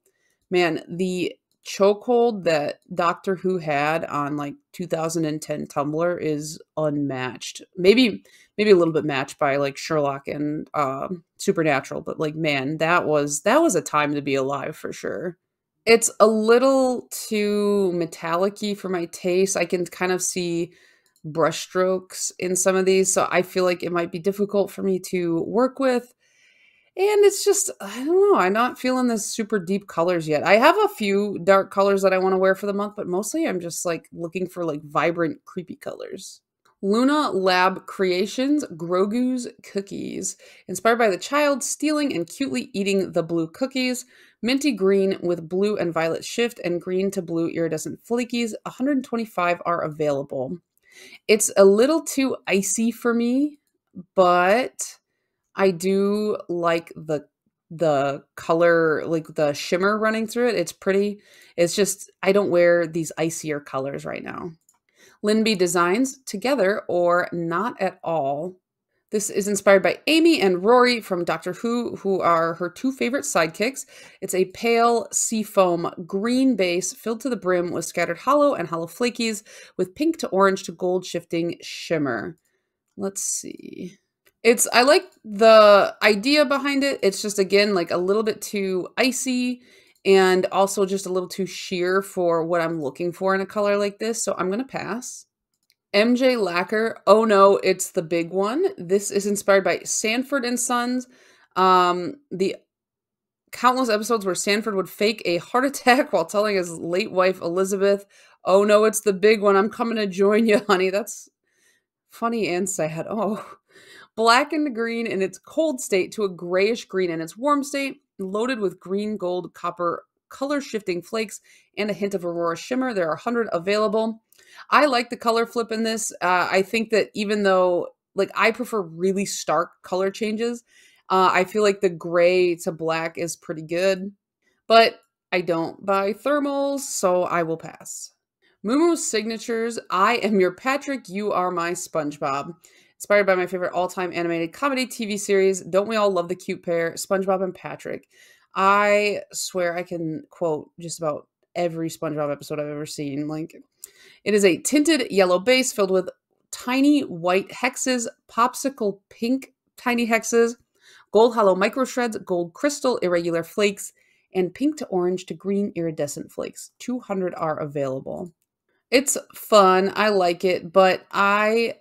Speaker 1: Man, the chokehold that Doctor Who had on like 2010 Tumblr is unmatched. Maybe maybe a little bit matched by like Sherlock and uh, Supernatural, but like man, that was that was a time to be alive for sure. It's a little too metallic-y for my taste. I can kind of see brushstrokes in some of these, so I feel like it might be difficult for me to work with. And it's just, I don't know, I'm not feeling the super deep colors yet. I have a few dark colors that I want to wear for the month, but mostly I'm just like looking for like vibrant, creepy colors. Luna Lab Creations Grogu's Cookies. Inspired by the child stealing and cutely eating the blue cookies. Minty green with blue and violet shift and green to blue iridescent flakies. 125 are available. It's a little too icy for me, but I do like the the color like the shimmer running through it. It's pretty. It's just I don't wear these icier colors right now. Linby Designs together or not at all. This is inspired by Amy and Rory from Doctor Who, who are her two favorite sidekicks. It's a pale seafoam green base filled to the brim with scattered hollow and hollow flakies with pink to orange to gold shifting shimmer. Let's see. It's I like the idea behind it. It's just again like a little bit too icy and also just a little too sheer for what I'm looking for in a color like this. So I'm going to pass. MJ Lacquer. Oh no, it's the big one. This is inspired by Sanford and Sons. Um, the countless episodes where Sanford would fake a heart attack while telling his late wife Elizabeth, "Oh no, it's the big one. I'm coming to join you, honey." That's funny and sad. Oh, black and green in its cold state to a grayish green in its warm state, loaded with green, gold, copper color shifting flakes and a hint of aurora shimmer. There are 100 available. I like the color flip in this. Uh, I think that even though, like, I prefer really stark color changes, uh, I feel like the gray to black is pretty good. But I don't buy thermals, so I will pass. Moo signatures. I am your Patrick. You are my SpongeBob. Inspired by my favorite all-time animated comedy TV series. Don't we all love the cute pair, SpongeBob and Patrick? I swear I can quote just about every SpongeBob episode I've ever seen. Like, it is a tinted yellow base filled with tiny white hexes, popsicle pink tiny hexes, gold hollow micro shreds, gold crystal irregular flakes, and pink to orange to green iridescent flakes. 200 are available. It's fun. I like it, but I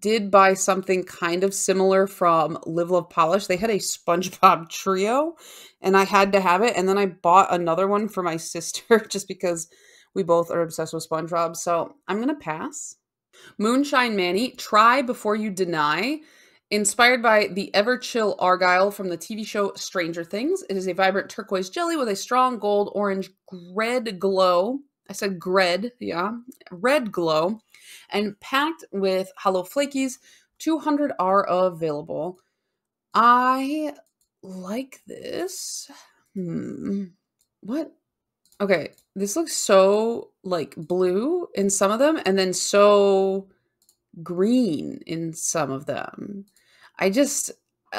Speaker 1: did buy something kind of similar from Live Love Polish. They had a SpongeBob trio and I had to have it. And then I bought another one for my sister just because we both are obsessed with SpongeBob. So I'm going to pass. Moonshine Mani, try before you deny. Inspired by the ever chill Argyle from the TV show Stranger Things, it is a vibrant turquoise jelly with a strong gold orange red glow. I said red, yeah, red glow and packed with hollow flakies. 200 are available. I like this. Hmm. What? Okay, this looks so like blue in some of them and then so green in some of them. I just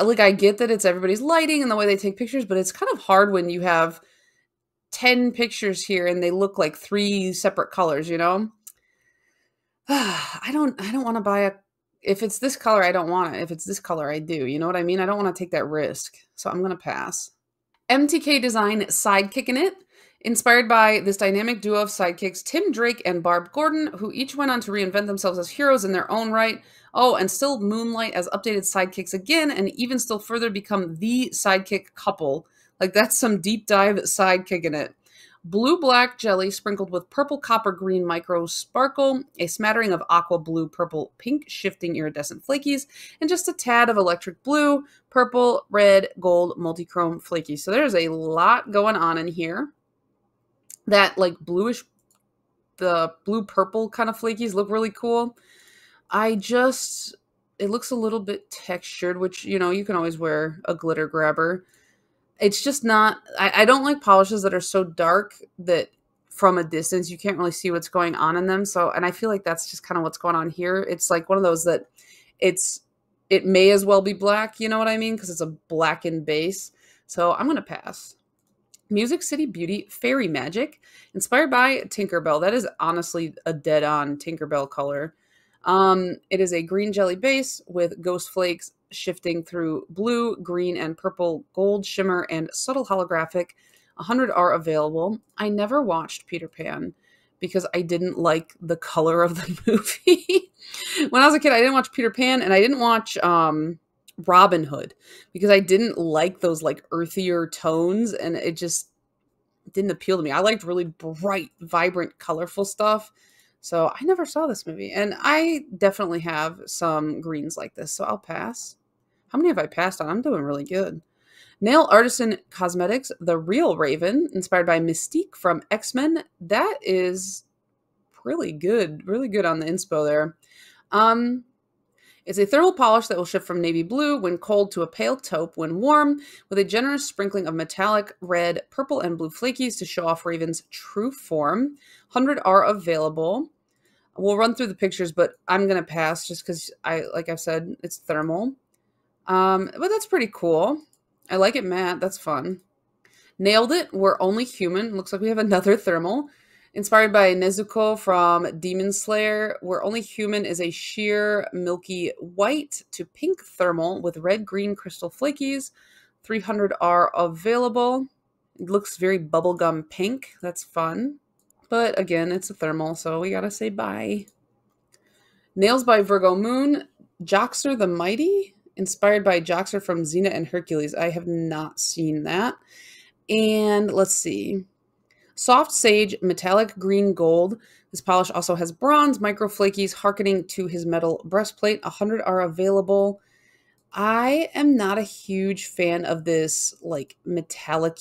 Speaker 1: like I get that it's everybody's lighting and the way they take pictures, but it's kind of hard when you have 10 pictures here and they look like three separate colors, you know? I don't I don't want to buy a if it's this color, I don't want it. If it's this color, I do. You know what I mean? I don't want to take that risk. So I'm going to pass. MTK Design Sidekicking It. Inspired by this dynamic duo of sidekicks, Tim Drake and Barb Gordon, who each went on to reinvent themselves as heroes in their own right. Oh, and still moonlight as updated sidekicks again, and even still further become the sidekick couple. Like, that's some deep dive sidekicking it blue black jelly sprinkled with purple copper green micro sparkle, a smattering of aqua blue purple pink shifting iridescent flakies, and just a tad of electric blue, purple, red, gold multichrome flakies. So there's a lot going on in here. That like bluish, the blue purple kind of flakies look really cool. I just, it looks a little bit textured, which, you know, you can always wear a glitter grabber it's just not I, I don't like polishes that are so dark that from a distance you can't really see what's going on in them. So and i feel like that's just kind of what's going on here. It's like one of those that it's it may as well be black you know what i mean? Because it's a blackened base. So i'm gonna pass. Music city beauty fairy magic inspired by tinkerbell. That is honestly a dead-on tinkerbell color. Um, it is a green jelly base with ghost flakes shifting through blue, green, and purple, gold, shimmer, and subtle holographic. 100 are available. I never watched Peter Pan because I didn't like the color of the movie. when I was a kid, I didn't watch Peter Pan and I didn't watch um, Robin Hood because I didn't like those like earthier tones and it just didn't appeal to me. I liked really bright, vibrant, colorful stuff. So I never saw this movie. And I definitely have some greens like this, so I'll pass. How many have I passed on? I'm doing really good. Nail Artisan Cosmetics, The Real Raven, inspired by Mystique from X Men. That is really good. Really good on the inspo there. Um, it's a thermal polish that will shift from navy blue when cold to a pale taupe when warm, with a generous sprinkling of metallic red, purple, and blue flakies to show off Raven's true form. 100 are available. We'll run through the pictures, but I'm going to pass just because I, like I've said, it's thermal. Um, but that's pretty cool. I like it matte. That's fun. Nailed it. We're only human. Looks like we have another thermal. Inspired by Nezuko from Demon Slayer, We're Only Human is a sheer milky white to pink thermal with red green crystal flakies. 300 are available. It looks very bubblegum pink. That's fun. But again, it's a thermal, so we gotta say bye. Nails by Virgo Moon. Joxer the Mighty, inspired by Joxer from Xena and Hercules. I have not seen that. And let's see. Soft Sage Metallic Green Gold. This polish also has bronze, micro flakies, harkening to his metal breastplate. 100 are available. I am not a huge fan of this like metallic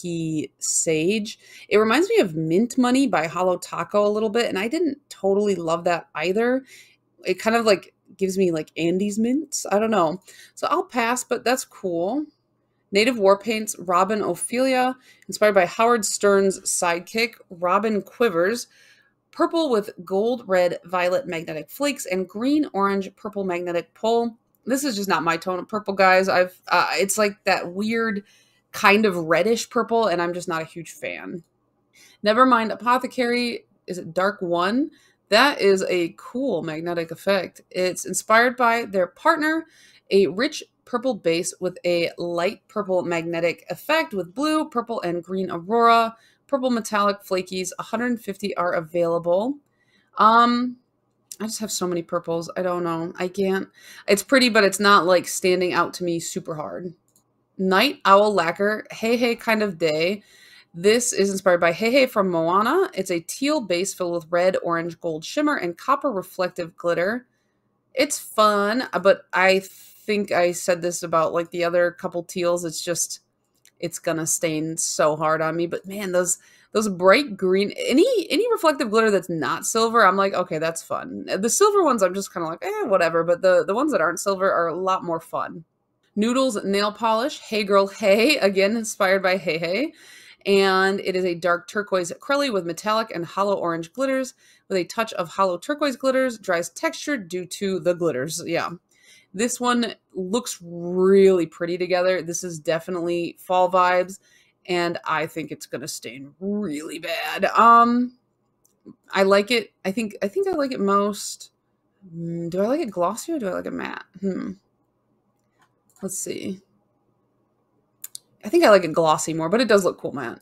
Speaker 1: sage. It reminds me of Mint Money by Holo Taco a little bit, and I didn't totally love that either. It kind of like gives me like Andes mints. I don't know. So I'll pass, but that's cool. Native War Paints Robin Ophelia, inspired by Howard Stern's sidekick, Robin Quivers. Purple with gold, red, violet magnetic flakes and green, orange, purple magnetic pole this is just not my tone of purple, guys. I've uh, it's like that weird kind of reddish purple, and I'm just not a huge fan. Never mind, Apothecary is it Dark One? That is a cool magnetic effect. It's inspired by their partner, a rich purple base with a light purple magnetic effect with blue, purple, and green aurora. Purple metallic flakies, 150 are available. Um, I just have so many purples. I don't know. I can't. It's pretty, but it's not like standing out to me super hard. Night Owl Lacquer, Hey Hey Kind of Day. This is inspired by Heihei from Moana. It's a teal base filled with red, orange, gold shimmer, and copper reflective glitter. It's fun, uh, but I think I said this about like the other couple teals. It's just, it's gonna stain so hard on me. But man, those those bright green any any reflective glitter that's not silver i'm like okay that's fun. The silver ones i'm just kind of like eh whatever but the the ones that aren't silver are a lot more fun. Noodles nail polish hey girl hey again inspired by Heihei. And it is a dark turquoise acrylic with metallic and hollow orange glitters with a touch of hollow turquoise glitters dries texture due to the glitters yeah. This one looks really pretty together. This is definitely fall vibes and I think it's gonna stain really bad. Um, I like it. I think I think I like it most. Mm, do I like it glossy or do I like it matte? Hmm. Let's see. I think I like it glossy more, but it does look cool matte.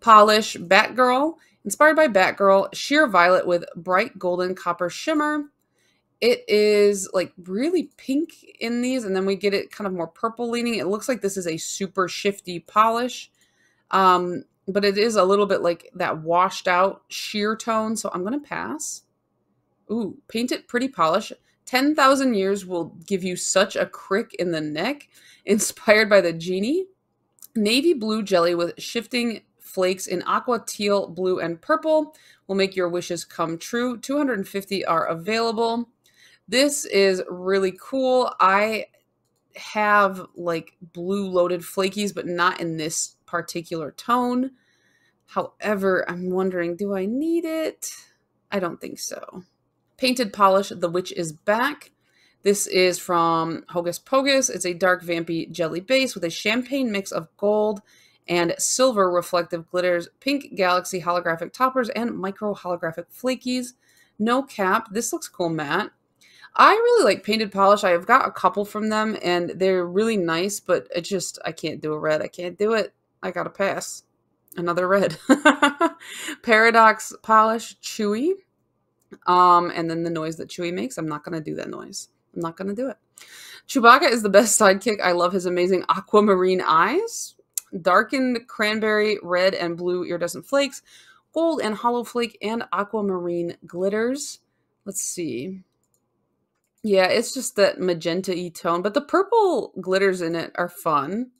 Speaker 1: Polish Batgirl, inspired by Batgirl, sheer violet with bright golden copper shimmer. It is like really pink in these, and then we get it kind of more purple leaning. It looks like this is a super shifty polish, um, but it is a little bit like that washed out sheer tone, so I'm to pass. Ooh, paint it pretty polish. 10,000 years will give you such a crick in the neck, inspired by the genie. Navy blue jelly with shifting flakes in aqua, teal, blue, and purple will make your wishes come true. 250 are available. This is really cool. I have like blue loaded flakies, but not in this particular tone. However, I'm wondering, do I need it? I don't think so. Painted Polish, The Witch is Back. This is from Hocus Pocus. It's a dark vampy jelly base with a champagne mix of gold and silver reflective glitters, pink galaxy holographic toppers, and micro holographic flakies. No cap. This looks cool matte. I really like painted polish. I've got a couple from them and they're really nice, but it just I can't do a red. I can't do it. I gotta pass. Another red. Paradox polish, chewy. Um, and then the noise that Chewy makes. I'm not gonna do that noise. I'm not gonna do it. Chewbacca is the best sidekick. I love his amazing aquamarine eyes, darkened cranberry, red, and blue iridescent flakes, gold and hollow flake, and aquamarine glitters. Let's see. Yeah, it's just that magenta-y tone, but the purple glitters in it are fun,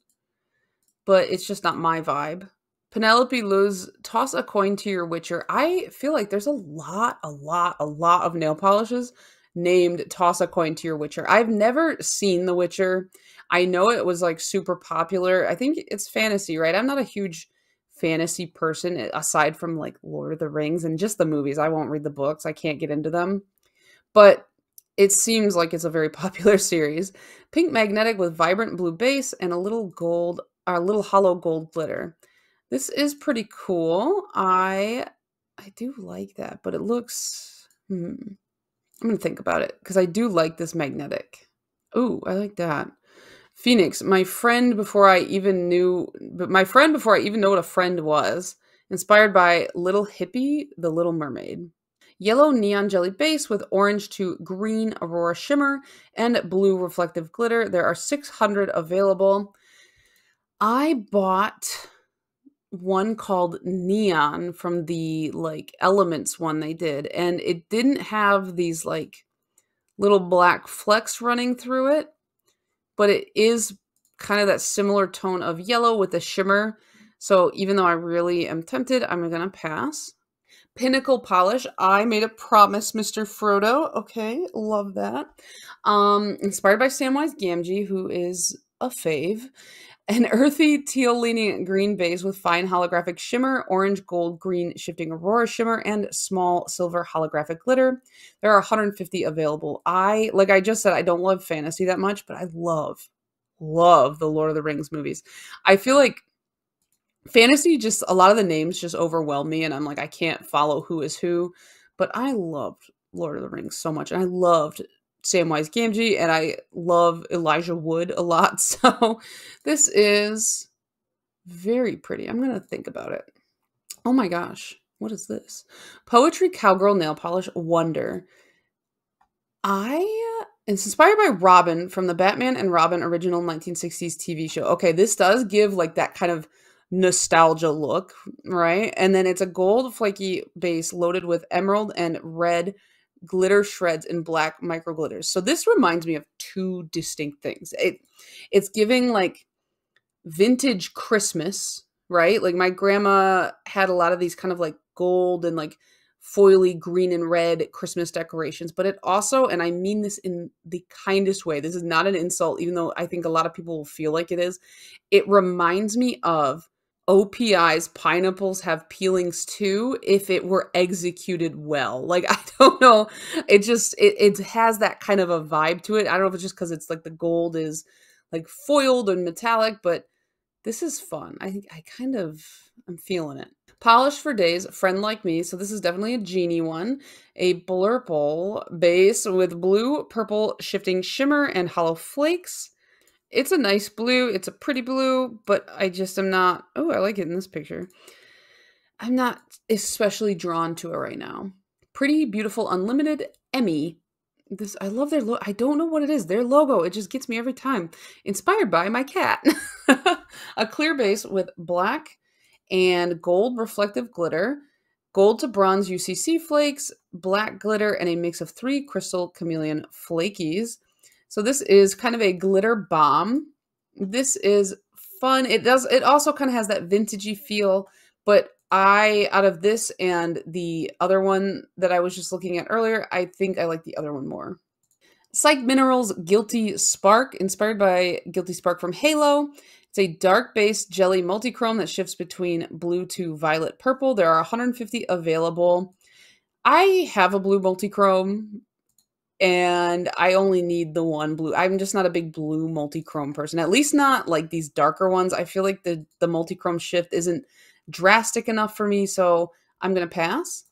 Speaker 1: but it's just not my vibe. Penelope Luz, toss a coin to your Witcher. I feel like there's a lot, a lot, a lot of nail polishes named Toss a Coin to Your Witcher. I've never seen The Witcher. I know it was like super popular. I think it's fantasy, right? I'm not a huge fantasy person aside from like Lord of the Rings and just the movies. I won't read the books. I can't get into them. But It seems like it's a very popular series. Pink magnetic with vibrant blue base and a little gold, or a little hollow gold glitter. This is pretty cool. I I do like that, but it looks hmm. I'm gonna think about it because I do like this magnetic. Oh, I like that. Phoenix, my friend before I even knew, but my friend before I even know what a friend was, inspired by Little Hippie, the Little Mermaid. Yellow neon jelly base with orange to green aurora shimmer and blue reflective glitter. There are 600 available. I bought one called Neon from the like Elements one they did, and it didn't have these like little black flecks running through it, but it is kind of that similar tone of yellow with the shimmer. So even though I really am tempted, I'm gonna pass. Pinnacle polish. I made a promise, Mr. Frodo. Okay, love that. Um, inspired by Samwise Gamgee, who is a fave. An earthy teal leaning green base with fine holographic shimmer, orange, gold, green shifting aurora shimmer, and small silver holographic glitter. There are 150 available. I, like I just said, I don't love fantasy that much, but I love, love the Lord of the Rings movies. I feel like fantasy just, a lot of the names just overwhelm me, and I'm like, I can't follow who is who. But I loved Lord of the Rings so much. And I loved Samwise Gamgee, and I love Elijah Wood a lot. So this is very pretty. I'm to think about it. Oh my gosh. What is this? Poetry Cowgirl Nail Polish Wonder. I it's inspired by Robin from the Batman and Robin original 1960s TV show. Okay, this does give like that kind of nostalgia look, right? And then it's a gold flaky base loaded with emerald and red glitter shreds and black micro glitters. So this reminds me of two distinct things. It it's giving like vintage Christmas, right? Like my grandma had a lot of these kind of like gold and like foily green and red Christmas decorations, but it also, and I mean this in the kindest way, this is not an insult, even though I think a lot of people will feel like it is. It reminds me of OPI's pineapples have peelings too if it were executed well. Like I don't know, it just it, it has that kind of a vibe to it. I don't know if it's just because it's like the gold is like foiled and metallic, but this is fun. I think I kind of I'm feeling it. Polish for days, friend like me. So this is definitely a genie one. A blurple base with blue, purple shifting shimmer and hollow flakes. It's a nice blue. It's a pretty blue, but I just am not. Oh, I like it in this picture. I'm not especially drawn to it right now. Pretty Beautiful Unlimited Emmy. This I love their logo. I don't know what it is. Their logo, it just gets me every time. Inspired by my cat. a clear base with black and gold reflective glitter, gold to bronze UCC flakes, black glitter, and a mix of three crystal chameleon flakies. So this is kind of a glitter bomb. This is fun. It does it also kind of has that vintagey feel, but I out of this and the other one that I was just looking at earlier, I think I like the other one more. Psych Minerals Guilty Spark, inspired by Guilty Spark from Halo. It's a dark base jelly multichrome that shifts between blue to violet purple. There are 150 available. I have a blue multichrome and I only need the one blue. I'm just not a big blue multi-chrome person. At least not like these darker ones. I feel like the the multi-chrome shift isn't drastic enough for me, so I'm going to pass.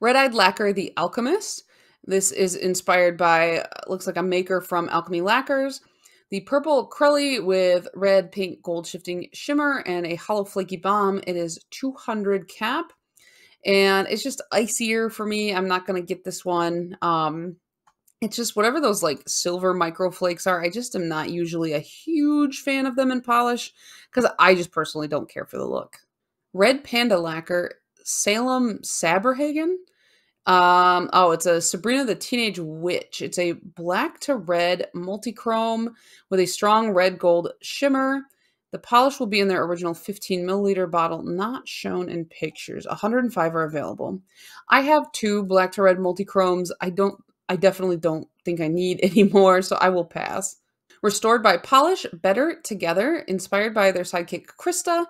Speaker 1: Red-Eyed Lacquer the Alchemist. This is inspired by uh, looks like a maker from Alchemy Lacquers. The purple Crelly with red, pink, gold shifting shimmer and a hollow flaky bomb. It is 200 cap and it's just icier for me. I'm not going to get this one. Um, it's just whatever those like silver micro flakes are. I just am not usually a huge fan of them in polish because I just personally don't care for the look. Red Panda Lacquer, Salem Saberhagen. Um, oh, it's a Sabrina the Teenage Witch. It's a black to red multi-chrome with a strong red gold shimmer. The polish will be in their original 15 milliliter bottle, not shown in pictures. 105 are available. I have two black to red multi-chromes. I don't I definitely don't think I need anymore, so I will pass. Restored by Polish, Better Together, inspired by their sidekick Krista.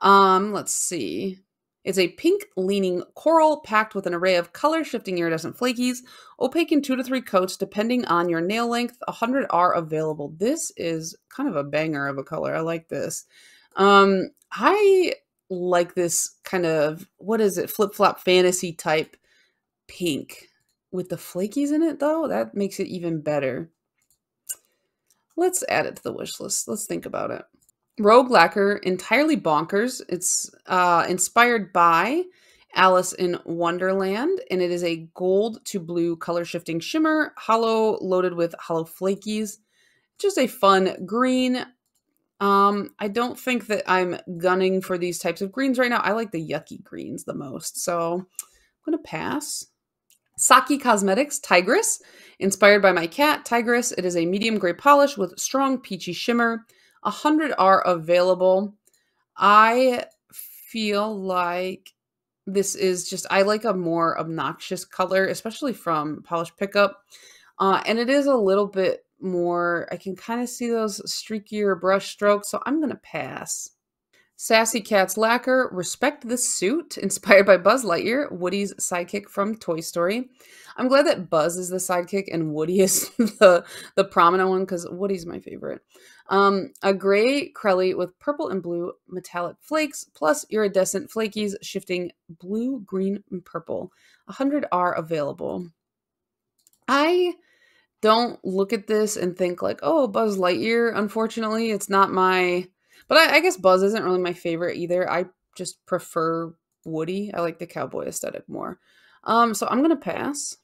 Speaker 1: Um, let's see. It's a pink leaning coral packed with an array of color shifting iridescent flakies, opaque in two to three coats depending on your nail length. 100 are available. This is kind of a banger of a color. I like this. Um, I like this kind of, what is it, flip flop fantasy type pink with the flakies in it though. That makes it even better. Let's add it to the wish list. Let's think about it. Rogue Lacquer, entirely bonkers. It's uh, inspired by Alice in Wonderland, and it is a gold to blue color shifting shimmer, hollow loaded with hollow flakies. Just a fun green. Um, I don't think that I'm gunning for these types of greens right now. I like the yucky greens the most, so I'm gonna pass. Saki Cosmetics Tigress, inspired by my cat Tigress. It is a medium gray polish with strong peachy shimmer. 100 are available. I feel like this is just, I like a more obnoxious color, especially from Polish Pickup. Uh, and it is a little bit more, I can kind of see those streakier brush strokes, so I'm going to pass. Sassy Cat's Lacquer, Respect the Suit, inspired by Buzz Lightyear, Woody's sidekick from Toy Story. I'm glad that Buzz is the sidekick and Woody is the, the prominent one because Woody's my favorite. Um, a gray Crelly with purple and blue metallic flakes plus iridescent flakies shifting blue, green, and purple. 100 are available. I don't look at this and think like, oh, Buzz Lightyear. Unfortunately, it's not my but I, I guess Buzz isn't really my favorite either. I just prefer Woody. I like the cowboy aesthetic more. Um, so I'm gonna pass.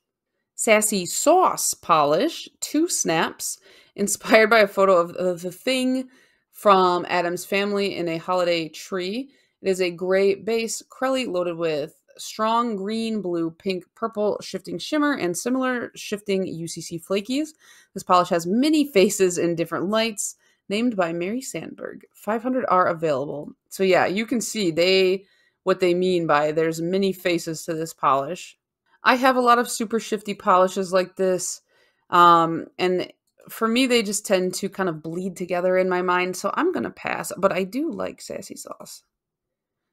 Speaker 1: Sassy Sauce Polish, two snaps, inspired by a photo of, of the thing from Addams Family in a holiday tree. It is a gray base, Crelly loaded with strong green, blue, pink, purple shifting shimmer and similar shifting UCC flakies. This polish has many faces in different lights named by Mary Sandberg. 500 are available. So yeah, you can see they what they mean by there's many faces to this polish. I have a lot of super shifty polishes like this. Um, and for me, they just tend to kind of bleed together in my mind. So I'm going to pass, but I do like Sassy Sauce.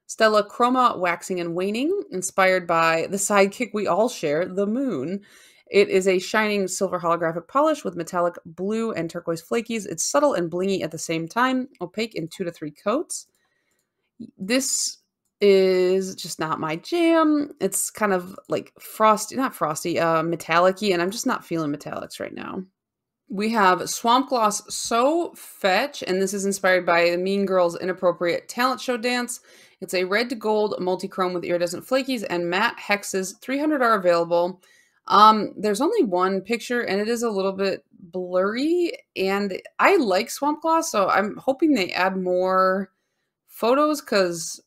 Speaker 1: Stella Chroma Waxing and Waning, inspired by the sidekick we all share, the moon. It is a shining silver holographic polish with metallic blue and turquoise flakies. It's subtle and blingy at the same time, opaque in two to three coats. This is just not my jam. It's kind of like frosty, not frosty, uh, metallic and I'm just not feeling metallics right now. We have Swamp Gloss So Fetch, and this is inspired by the Mean Girls Inappropriate Talent Show Dance. It's a red to gold multi-chrome with iridescent flakies and matte hexes. 300 are available. Um, there's only one picture and it is a little bit blurry and I like Swamp Gloss, so I'm hoping they add more photos because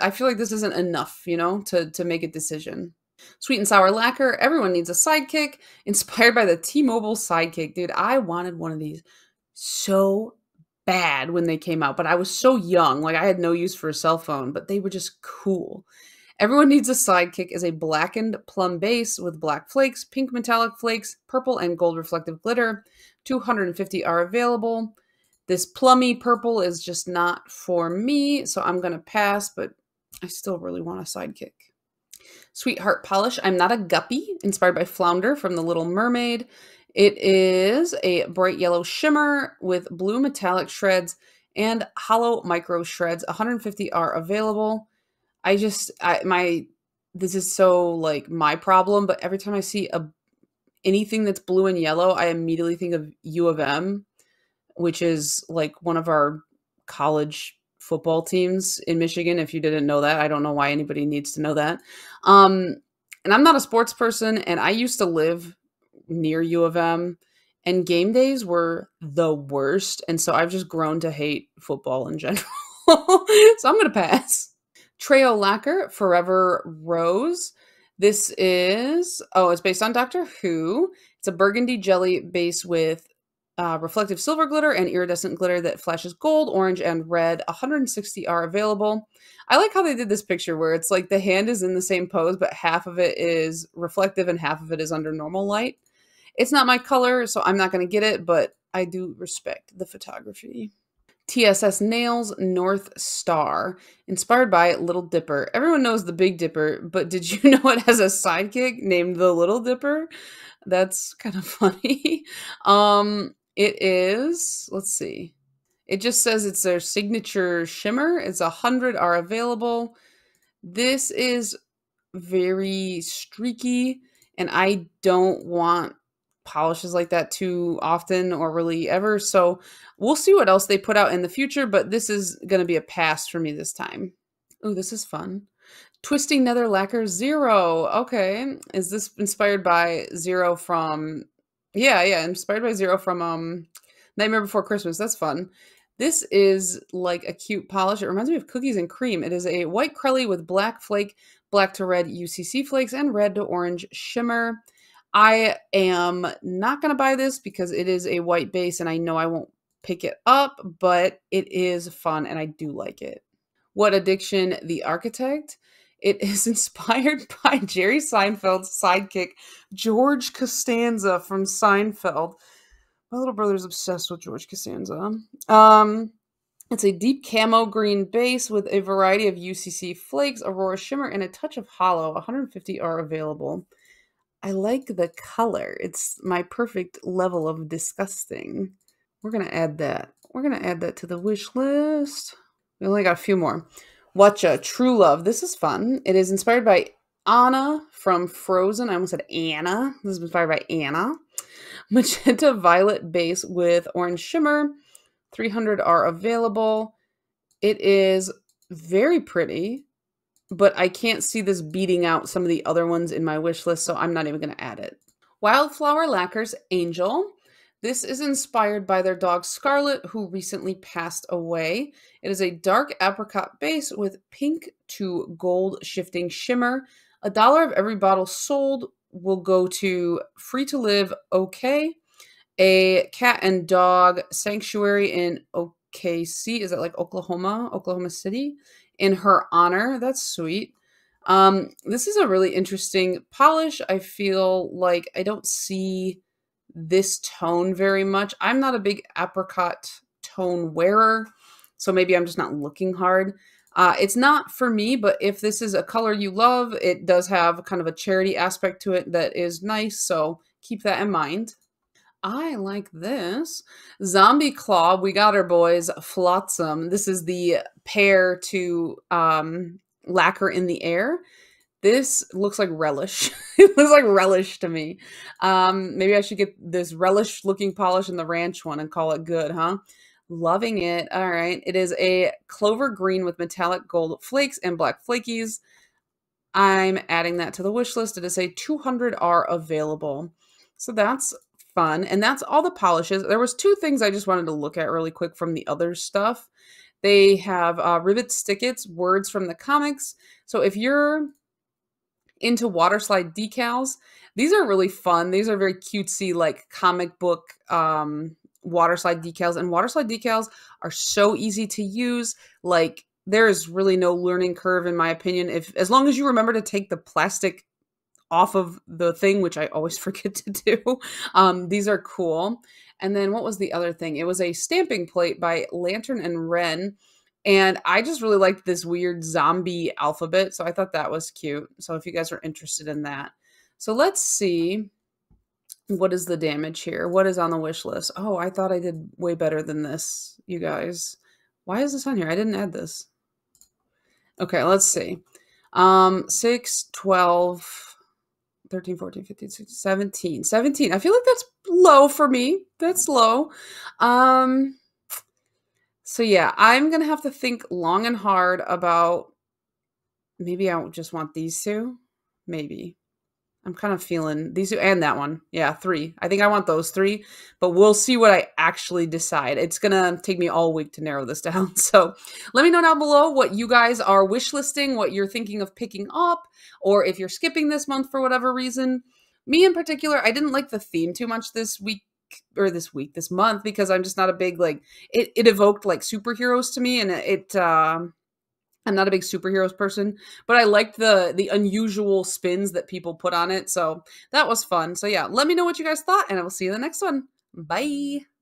Speaker 1: I feel like this isn't enough, you know, to, to make a decision. Sweet and Sour Lacquer, everyone needs a sidekick, inspired by the T-Mobile sidekick. Dude, I wanted one of these so bad when they came out, but I was so young, like I had no use for a cell phone, but they were just cool. Everyone Needs a Sidekick is a blackened plum base with black flakes, pink metallic flakes, purple and gold reflective glitter. 250 are available. This plummy purple is just not for me, so I'm going to pass, but I still really want a sidekick. Sweetheart Polish. I'm not a guppy, inspired by Flounder from The Little Mermaid. It is a bright yellow shimmer with blue metallic shreds and hollow micro shreds. 150 are available. I just I my this is so like my problem, but every time I see a anything that's blue and yellow, I immediately think of U of M, which is like one of our college football teams in Michigan. If you didn't know that, I don't know why anybody needs to know that. Um, and I'm not a sports person, and I used to live near U of M, and game days were the worst. And so I've just grown to hate football in general. so I'm gonna pass. Treo Lacquer, Forever Rose. This is, oh, it's based on Doctor Who. It's a burgundy jelly base with uh, reflective silver glitter and iridescent glitter that flashes gold, orange, and red. 160 are available. I like how they did this picture where it's like the hand is in the same pose, but half of it is reflective and half of it is under normal light. It's not my color, so I'm not going to get it, but I do respect the photography. TSS Nails North Star, inspired by Little Dipper. Everyone knows the Big Dipper, but did you know it has a sidekick named the Little Dipper? That's kind of funny. um, it is, let's see. It just says it's their signature shimmer. It's a hundred are available. This is very streaky, and I don't want polishes like that too often or really ever. So we'll see what else they put out in the future, but this is going to be a pass for me this time. Oh, this is fun. Twisting Nether Lacquer Zero. Okay. Is this inspired by Zero from Yeah, yeah, inspired by Zero from um Nightmare Before Christmas. That's fun. This is like a cute polish. It reminds me of cookies and cream. It is a white crelly with black flake, black to red UCC flakes, and red to orange shimmer. I am not going to buy this because it is a white base and I know I won't pick it up, but it is fun and I do like it. What Addiction the Architect? It is inspired by Jerry Seinfeld's sidekick, George Costanza from Seinfeld. My little brother's obsessed with George Costanza. Um, it's a deep camo green base with a variety of UCC flakes, Aurora Shimmer, and a touch of holo. 150 are available. I like the color. It's my perfect level of disgusting. We're going to add that. We're going to add that to the wish list. We only got a few more. Whatcha uh, True Love. This is fun. It is inspired by Anna from Frozen. I almost said Anna. This is inspired by Anna. Magenta Violet base with orange shimmer. 300 are available. It is very pretty but I can't see this beating out some of the other ones in my wish list, so I'm not even going to add it. Wildflower Lacquers Angel. This is inspired by their dog Scarlet, who recently passed away. It is a dark apricot base with pink to gold shifting shimmer. A dollar of every bottle sold will go to Free to Live OK, a cat and dog sanctuary in OKC. Is that like Oklahoma, Oklahoma City? In her honor. That's sweet. Um, this is a really interesting polish. I feel like I don't see this tone very much. I'm not a big apricot tone wearer, so maybe I'm just not looking hard. Uh, it's not for me, but if this is a color you love, it does have kind of a charity aspect to it that is nice, so keep that in mind. I like this. Zombie Claw, we got our boys, Flotsam. This is the pair to um, Lacquer in the Air. This looks like relish. it looks like relish to me. Um, maybe I should get this relish looking polish in the ranch one and call it good, huh? Loving it. All right. It is a clover green with metallic gold flakes and black flakies. I'm adding that to the wish list. It is a 200 are available. So that's fun. And that's all the polishes. There was two things I just wanted to look at really quick from the other stuff. They have uh, Rivet Stickets, words from the comics. So if you're into water slide decals, these are really fun. These are very cutesy, like comic book um, water slide decals. And water slide decals are so easy to use. Like there is really no learning curve, in my opinion. If as long as you remember to take the plastic off of the thing, which I always forget to do. Um, these are cool. And then what was the other thing? It was a stamping plate by Lantern and Wren. And I just really liked this weird zombie alphabet. So I thought that was cute. So if you guys are interested in that. So let's see. What is the damage here? What is on the wish list? Oh, I thought I did way better than this, you guys. Why is this on here? I didn't add this. Okay, let's see. Um, 6, 12, 13, 14, 15, 16, 17. 17. I feel like that's low for me. That's low. Um so yeah, I'm to have to think long and hard about maybe I just want these two. Maybe. I'm kind of feeling these two and that one. Yeah, three. I think I want those three, but we'll see what I actually decide. It's going to take me all week to narrow this down. So let me know down below what you guys are wish listing, what you're thinking of picking up, or if you're skipping this month for whatever reason. Me in particular, I didn't like the theme too much this week or this week, this month, because I'm just not a big, like, it, it evoked like superheroes to me and it, uh, I'm not a big superheroes person, but I liked the the unusual spins that people put on it. So that was fun. So yeah, let me know what you guys thought, and I will see you in the next one. Bye.